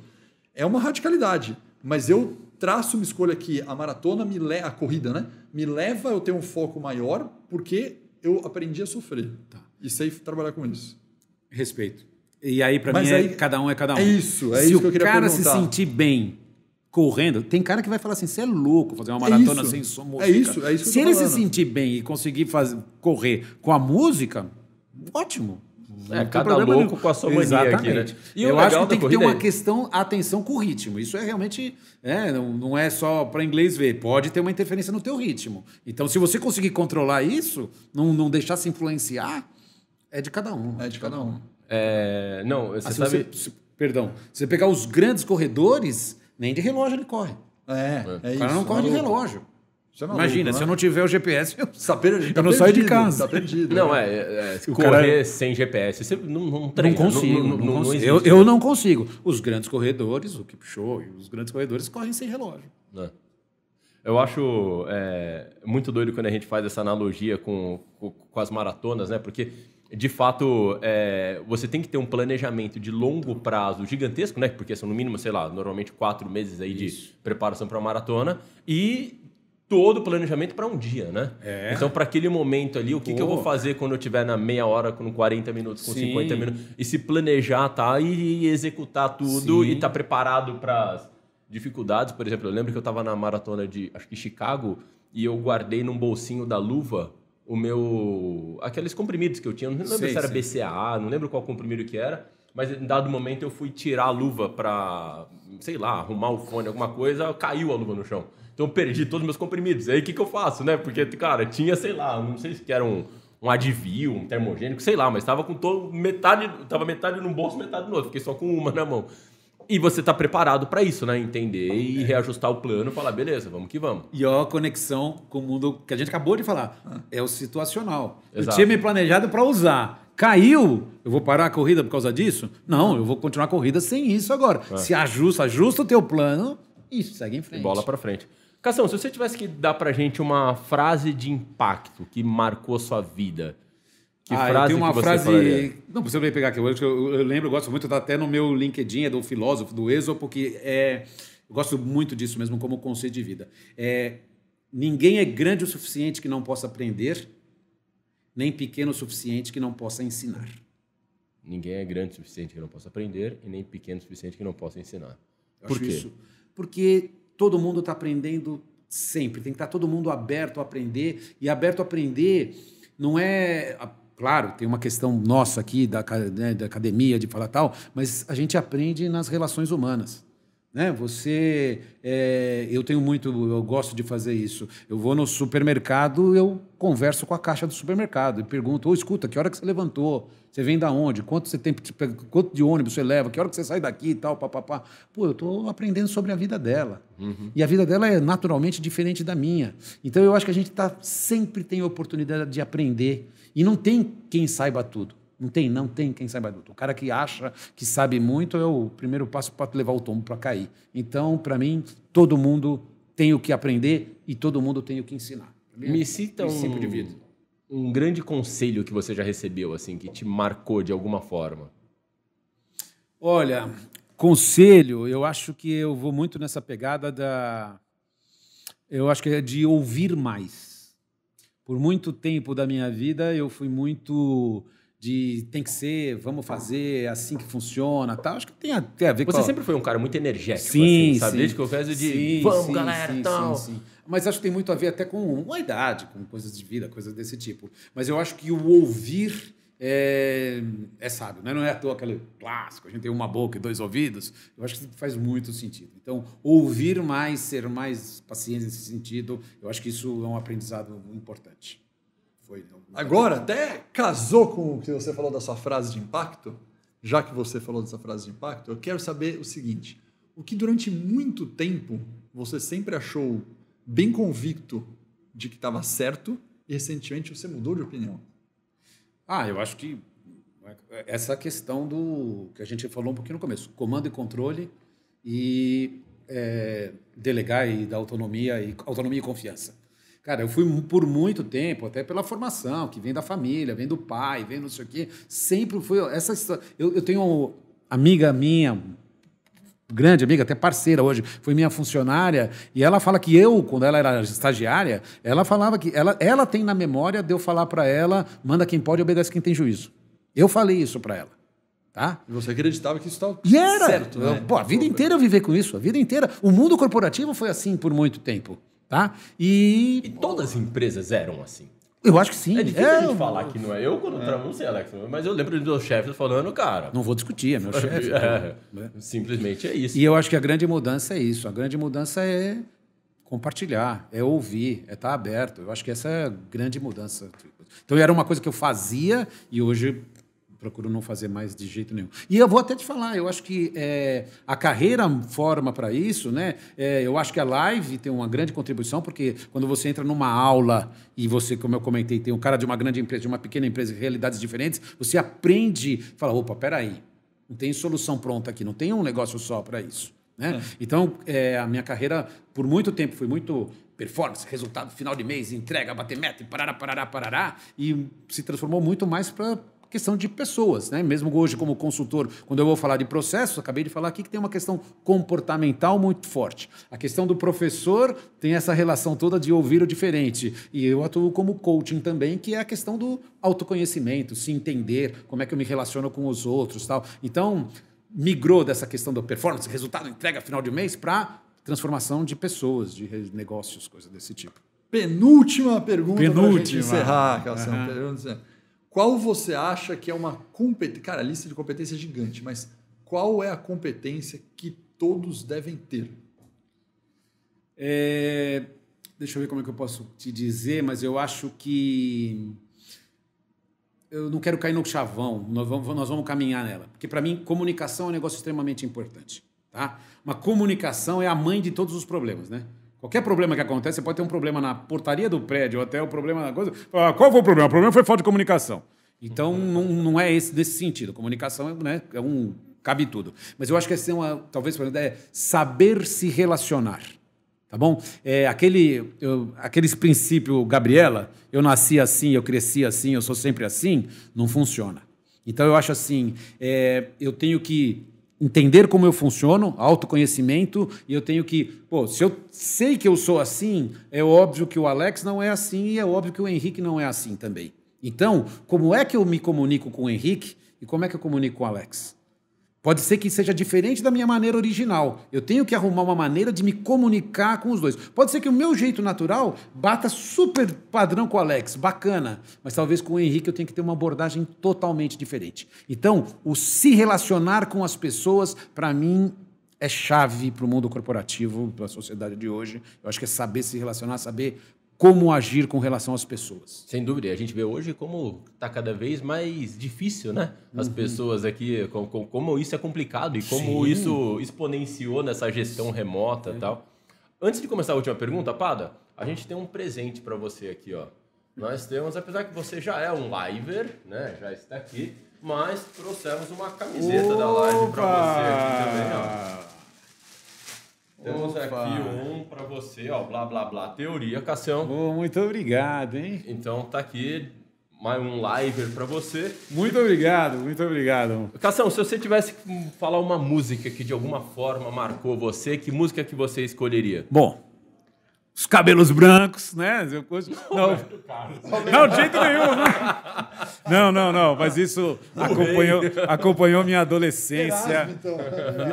[SPEAKER 2] é uma radicalidade. Mas eu traço uma escolha que a maratona me leva, a corrida, né? Me leva a eu ter um foco maior porque eu aprendi a sofrer.
[SPEAKER 3] Tá.
[SPEAKER 2] E sei trabalhar com isso.
[SPEAKER 3] Respeito. E aí, pra
[SPEAKER 2] Mas
[SPEAKER 3] mim, é,
[SPEAKER 2] aí-
[SPEAKER 3] cada um é cada um.
[SPEAKER 2] é isso, é
[SPEAKER 3] se
[SPEAKER 2] isso
[SPEAKER 3] o
[SPEAKER 2] que eu queria
[SPEAKER 3] cara se
[SPEAKER 2] perguntar.
[SPEAKER 3] sentir bem correndo, tem cara que vai falar assim, você é louco fazer uma
[SPEAKER 2] É
[SPEAKER 3] maratona
[SPEAKER 2] isso.
[SPEAKER 3] sem som,
[SPEAKER 2] É
[SPEAKER 3] música.
[SPEAKER 2] isso, é isso que eu
[SPEAKER 3] Se
[SPEAKER 2] tô
[SPEAKER 3] ele se
[SPEAKER 2] falando.
[SPEAKER 3] sentir bem e conseguir fazer, correr com a música, ótimo.
[SPEAKER 1] É, cada louco
[SPEAKER 3] nenhum.
[SPEAKER 1] com a sua mania
[SPEAKER 3] Exatamente.
[SPEAKER 1] aqui, né? E
[SPEAKER 3] Eu acho que tem que ter uma
[SPEAKER 1] é-
[SPEAKER 3] questão, atenção com o ritmo. Isso é realmente, é, não, não é só para inglês ver, pode ter uma interferência no teu ritmo. Então, se você conseguir controlar isso, não, não deixar se influenciar, é de cada um.
[SPEAKER 2] É de cada um.
[SPEAKER 1] É, não, você
[SPEAKER 3] Ah, se
[SPEAKER 1] sabe.
[SPEAKER 3] você- se- perdão, se você pegar os grandes corredores, nem de relógio ele corre.
[SPEAKER 2] É, é,
[SPEAKER 3] o
[SPEAKER 2] isso.
[SPEAKER 3] cara não
[SPEAKER 2] é
[SPEAKER 3] corre de
[SPEAKER 2] maluco.
[SPEAKER 3] relógio.
[SPEAKER 2] Isso é maluco,
[SPEAKER 3] Imagina,
[SPEAKER 2] né?
[SPEAKER 3] se eu não tiver o GPS, eu...
[SPEAKER 2] Tá per- tá
[SPEAKER 3] Eu não saio de casa.
[SPEAKER 2] Tá perdido.
[SPEAKER 1] Não,
[SPEAKER 2] né?
[SPEAKER 1] é, é,
[SPEAKER 3] O
[SPEAKER 1] correr
[SPEAKER 3] cara-
[SPEAKER 1] sem GPS. Você não, não
[SPEAKER 3] não
[SPEAKER 1] treina.
[SPEAKER 3] consigo.
[SPEAKER 1] Não,
[SPEAKER 3] não
[SPEAKER 1] não,
[SPEAKER 3] consigo. eu, eu não consigo. Os grandes corredores, o Kipchoge, os grandes corredores correm sem relógio.
[SPEAKER 1] Eu acho é, muito doido quando a gente faz essa analogia com, com, com as maratonas, né? Porque, de fato, é, você tem que ter um planejamento de longo prazo gigantesco, né? Porque são no mínimo, sei lá, normalmente quatro meses aí de preparação para a maratona e todo o planejamento para um dia, né?
[SPEAKER 3] É.
[SPEAKER 1] Então, para aquele momento ali, o que, que eu vou fazer quando eu tiver na meia hora, com 40 minutos, com
[SPEAKER 3] Sim.
[SPEAKER 1] 50 minutos? E se planejar, tá? E, e executar tudo
[SPEAKER 3] Sim.
[SPEAKER 1] e tá preparado para dificuldades. Por exemplo, eu lembro que eu estava na maratona de, acho que Chicago, e eu guardei num bolsinho da luva o meu. aqueles comprimidos que eu tinha. Não lembro
[SPEAKER 3] Sei,
[SPEAKER 1] se era
[SPEAKER 3] sei.
[SPEAKER 1] BCAA, não lembro qual comprimido que era. Mas em dado momento eu fui tirar a luva para, sei lá, arrumar o fone, alguma coisa, caiu a luva no chão. Então eu perdi todos os meus comprimidos. Aí o que, que eu faço, né? Porque, cara, tinha, sei lá, não sei se era um, um Advil, um termogênico, sei lá, mas tava com todo, metade, tava metade num bolso, metade no outro. Fiquei só com uma na mão. E você tá preparado para isso, né? Entender e reajustar o plano, falar, beleza, vamos que vamos.
[SPEAKER 3] E ó, a conexão com o mundo que a gente acabou de falar. É o situacional.
[SPEAKER 1] Exato.
[SPEAKER 3] Eu tinha me planejado para usar. Caiu, eu vou parar a corrida por causa disso? Não, eu vou continuar a corrida sem isso agora. Se ajusta, ajusta o teu plano e segue em frente.
[SPEAKER 1] Bola para frente. Cação, se você tivesse que dar pra gente uma frase de impacto que marcou sua vida, que
[SPEAKER 3] ah, eu
[SPEAKER 1] frase
[SPEAKER 3] tenho uma
[SPEAKER 1] que você
[SPEAKER 3] frase.
[SPEAKER 1] falaria?
[SPEAKER 3] Não, você vai pegar aqui. Eu, eu, eu lembro, eu gosto muito, tá até no meu LinkedIn, é do filósofo, do Esopo, que é. Eu gosto muito disso mesmo como conceito de vida. É, ninguém é grande o suficiente que não possa aprender, nem pequeno o suficiente que não possa ensinar.
[SPEAKER 1] Ninguém é grande o suficiente que não possa aprender e nem pequeno o suficiente que não possa ensinar.
[SPEAKER 3] Eu
[SPEAKER 1] Por quê?
[SPEAKER 3] isso. Porque todo mundo está aprendendo sempre. Tem que estar todo mundo aberto a aprender. E aberto a aprender não é. Claro, tem uma questão nossa aqui da, né, da academia de falar tal, mas a gente aprende nas relações humanas. Né? Você, é, eu tenho muito, eu gosto de fazer isso. Eu vou no supermercado, eu converso com a caixa do supermercado e pergunto: "Ô, escuta, que hora que você levantou? Você vem da onde? Quanto você tem, quanto de ônibus você leva? Que hora que você sai daqui e tal, papapá? Pô, eu estou aprendendo sobre a vida dela. E a vida dela é naturalmente diferente da minha. Então eu acho que a gente tá, sempre tem a oportunidade de aprender. E não tem quem saiba tudo. Não tem, não tem quem saiba tudo. O cara que acha que sabe muito é o primeiro passo para levar o tombo para cair. Então, para mim, todo mundo tem o que aprender e todo mundo tem o que ensinar.
[SPEAKER 1] Me cita um,
[SPEAKER 3] princípio de vida.
[SPEAKER 1] um grande conselho que você já recebeu, assim, que te marcou de alguma forma.
[SPEAKER 3] Olha, conselho, eu acho que eu vou muito nessa pegada da. Eu acho que é de ouvir mais. Por muito tempo da minha vida, eu fui muito de tem que ser, vamos fazer, é assim que funciona, tal. Acho que tem a, tem a ver
[SPEAKER 1] Você
[SPEAKER 3] com a-
[SPEAKER 1] sempre foi um cara muito energético,
[SPEAKER 3] Sim,
[SPEAKER 1] assim, sabe?
[SPEAKER 3] sim.
[SPEAKER 1] Desde que eu vejo de
[SPEAKER 3] Sim,
[SPEAKER 1] vamos,
[SPEAKER 3] sim,
[SPEAKER 1] galera,
[SPEAKER 3] sim,
[SPEAKER 1] tal.
[SPEAKER 3] sim, sim. Mas acho que tem muito a ver até com a idade, com coisas de vida, coisas desse tipo. Mas eu acho que o ouvir é, é sábio, né? não é à toa aquele clássico, a gente tem uma boca e dois ouvidos. Eu acho que faz muito sentido. Então, ouvir mais, ser mais paciente nesse sentido, eu acho que isso é um aprendizado importante. Foi.
[SPEAKER 2] Agora, até casou com o que você falou da sua frase de impacto, já que você falou dessa frase de impacto, eu quero saber o seguinte: o que durante muito tempo você sempre achou bem convicto de que estava certo e recentemente você mudou de opinião?
[SPEAKER 3] Ah, eu acho que essa questão do que a gente falou um pouquinho no começo, comando e controle e é, delegar e dar autonomia e autonomia e confiança. Cara, eu fui por muito tempo, até pela formação, que vem da família, vem do pai, vem não sei o quê, sempre foi essa história. Eu, eu tenho uma amiga minha, grande amiga, até parceira hoje, foi minha funcionária, e ela fala que eu, quando ela era estagiária, ela falava que ela, ela tem na memória de eu falar para ela, manda quem pode, obedece quem tem juízo. Eu falei isso para ela. Tá?
[SPEAKER 2] E você acreditava que isso estava
[SPEAKER 3] E era.
[SPEAKER 2] certo, né?
[SPEAKER 3] Pô, a vida inteira eu vivi com isso, a vida inteira. O mundo corporativo foi assim por muito tempo, tá?
[SPEAKER 1] E
[SPEAKER 3] E
[SPEAKER 1] todas as empresas eram assim.
[SPEAKER 3] eu acho que sim.
[SPEAKER 1] É difícil
[SPEAKER 3] É,
[SPEAKER 1] a gente
[SPEAKER 3] eu-
[SPEAKER 1] falar que não é. Eu, quando trabalho, não sei, Alex, mas eu lembro dos meus chefes falando, cara.
[SPEAKER 3] Não vou discutir, é meu chefe.
[SPEAKER 1] é,
[SPEAKER 3] né?
[SPEAKER 1] simplesmente é isso.
[SPEAKER 3] E eu acho que a grande mudança é isso. A grande mudança é compartilhar, é ouvir, é estar aberto. Eu acho que essa é a grande mudança. Então era uma coisa que eu fazia e hoje procuro não fazer mais de jeito nenhum. E eu vou até te falar, eu acho que é, a carreira forma para isso, né? É, eu acho que a live tem uma grande contribuição, porque quando você entra numa aula e você, como eu comentei, tem um cara de uma grande empresa, de uma pequena empresa, realidades diferentes, você aprende, fala, opa, peraí, não tem solução pronta aqui, não tem um negócio só para isso. Né? Então, é, a minha carreira, por muito tempo, foi muito performance, resultado final de mês, entrega, bater meta, parará, parará, parará, e se transformou muito mais para questão de pessoas, né? Mesmo hoje como consultor, quando eu vou falar de processos, acabei de falar aqui que tem uma questão comportamental muito forte. A questão do professor tem essa relação toda de ouvir o diferente, e eu atuo como coaching também, que é a questão do autoconhecimento, se entender, como é que eu me relaciono com os outros, tal. Então, migrou dessa questão do performance, resultado, entrega final de mês, para transformação de pessoas, de negócios, coisa desse tipo.
[SPEAKER 2] Penúltima pergunta para encerrar, Calção.
[SPEAKER 3] Aham.
[SPEAKER 2] Pergunta- Qual você acha que é uma competência... Cara, a lista de competência é gigante, mas qual é a competência que todos devem ter?
[SPEAKER 3] É, deixa eu ver como é que eu posso te dizer, mas eu acho que eu não quero cair no chavão. Nós vamos, nós vamos caminhar nela, porque para mim comunicação é um negócio extremamente importante, tá? Uma comunicação é a mãe de todos os problemas, né? Qualquer problema que acontece, você pode ter um problema na portaria do prédio, ou até o problema na coisa. Ah, qual foi o problema? O problema foi falta de comunicação. Então, não, não é esse nesse sentido. Comunicação né, é um. cabe tudo. Mas eu acho que essa é uma. Talvez é saber se relacionar. Tá bom? É, aquele, eu, aqueles princípios, Gabriela, eu nasci assim, eu cresci assim, eu sou sempre assim, não funciona. Então eu acho assim, é, eu tenho que entender como eu funciono, autoconhecimento, e eu tenho que, pô, se eu sei que eu sou assim, é óbvio que o Alex não é assim e é óbvio que o Henrique não é assim também. Então, como é que eu me comunico com o Henrique e como é que eu comunico com o Alex? Pode ser que seja diferente da minha maneira original. Eu tenho que arrumar uma maneira de me comunicar com os dois. Pode ser que o meu jeito natural bata super padrão com o Alex, bacana. Mas talvez com o Henrique eu tenha que ter uma abordagem totalmente diferente. Então, o se relacionar com as pessoas, para mim, é chave para o mundo corporativo, para a sociedade de hoje. Eu acho que é saber se relacionar, saber como agir com relação às pessoas.
[SPEAKER 1] Sem dúvida, a gente vê hoje como está cada vez mais difícil, né?
[SPEAKER 3] Uhum.
[SPEAKER 1] As pessoas aqui, com- com- como, isso é complicado e como
[SPEAKER 3] Sim.
[SPEAKER 1] isso exponenciou nessa gestão remota e tal. Antes de começar a última pergunta, Pada, a gente tem um presente para você aqui, ó. Nós temos, apesar que você já é um liver, né? Já está aqui, mas trouxemos uma camiseta da live para você aqui também, ó. Temos
[SPEAKER 3] Opa.
[SPEAKER 1] aqui um para você, ó, blá blá blá, teoria, Cassião.
[SPEAKER 3] Oh, muito obrigado, hein?
[SPEAKER 1] Então tá aqui mais um live para você.
[SPEAKER 3] Muito obrigado, muito obrigado.
[SPEAKER 1] Cação, se você tivesse que falar uma música que de alguma forma marcou você, que música que você escolheria?
[SPEAKER 3] Bom, os cabelos brancos, né? Gosto- Não, não, de jeito nenhum. Não, não, não, não, mas isso acompanhou, acompanhou minha adolescência.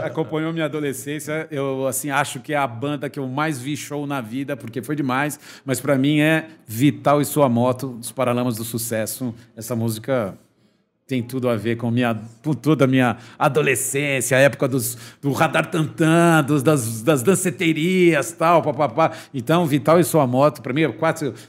[SPEAKER 3] Acompanhou minha adolescência. Eu assim acho que é a banda que eu mais vi show na vida, porque foi demais. Mas para mim é Vital e Sua Moto, dos Paralamas do Sucesso. Essa música tem tudo a ver com, minha, com toda a minha adolescência, a época dos, do radar tantã, dos, das, das danceterias, tal, papapá. Então, Vital e Sua Moto, para mim, é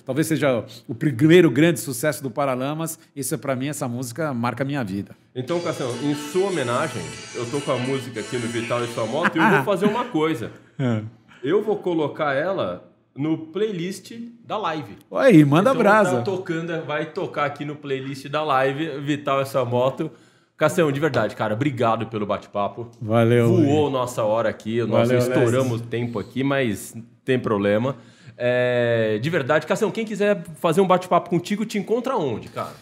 [SPEAKER 3] talvez seja o primeiro grande sucesso do Paralamas. Isso, para mim, essa música marca a minha vida.
[SPEAKER 1] Então, Cação, em sua homenagem, eu tô com a música aqui no Vital e sua moto e eu vou fazer uma coisa. Eu vou colocar ela no playlist da live.
[SPEAKER 3] Aí, manda
[SPEAKER 1] Então,
[SPEAKER 3] brasa.
[SPEAKER 1] Tá tocando, vai tocar aqui no playlist da live, Vital e sua moto. Cassião, de verdade, cara, obrigado pelo bate-papo.
[SPEAKER 3] Valeu.
[SPEAKER 1] Voou nossa hora aqui, nós
[SPEAKER 3] Valeu,
[SPEAKER 1] estouramos o tempo aqui, mas tem problema. É, de verdade, Cassião, quem quiser fazer um bate-papo contigo, te encontra onde, cara?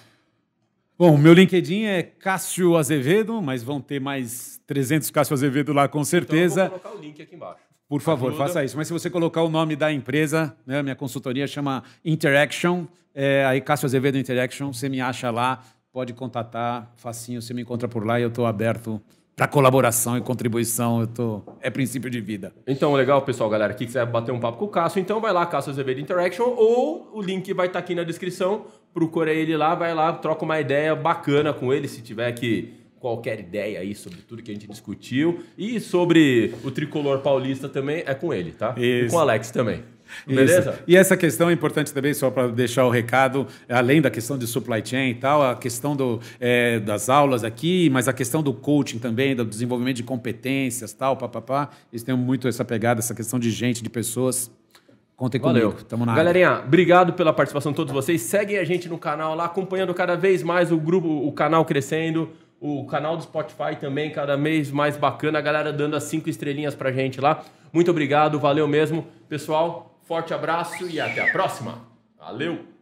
[SPEAKER 3] Bom, meu LinkedIn é Cássio Azevedo, mas vão ter mais 300 Cássio Azevedo lá com certeza.
[SPEAKER 1] Então eu vou colocar o link aqui embaixo.
[SPEAKER 3] Por favor,
[SPEAKER 1] Ajuda.
[SPEAKER 3] faça isso. Mas se você colocar o nome da empresa, né, minha consultoria chama Interaction, é, aí Cássio Azevedo Interaction, você me acha lá, pode contatar, facinho, você me encontra por lá e eu estou aberto para colaboração e contribuição. Eu tô, é princípio de vida.
[SPEAKER 1] Então, legal, pessoal, galera, que quiser bater um papo com o Cássio, então vai lá, Cássio Azevedo Interaction, ou o link vai estar aqui na descrição, procura ele lá, vai lá, troca uma ideia bacana com ele, se tiver que qualquer ideia aí sobre tudo que a gente discutiu. E sobre o tricolor paulista também é com ele, tá? E
[SPEAKER 3] Isso.
[SPEAKER 1] com o Alex também. Beleza?
[SPEAKER 3] Isso. E essa questão é importante também, só para deixar o recado, além da questão de supply chain e tal, a questão do, é, das aulas aqui, mas a questão do coaching também, do desenvolvimento de competências tal, papapá. Eles têm muito essa pegada, essa questão de gente, de pessoas. Contem
[SPEAKER 1] Valeu.
[SPEAKER 3] comigo, tamo na área.
[SPEAKER 1] Galerinha, obrigado pela participação de todos vocês. Seguem a gente no canal lá, acompanhando cada vez mais o grupo, o canal crescendo, o canal do Spotify também cada vez mais bacana, a galera dando as cinco estrelinhas pra gente lá. Muito obrigado, valeu mesmo. Pessoal, forte abraço e até a próxima. Valeu!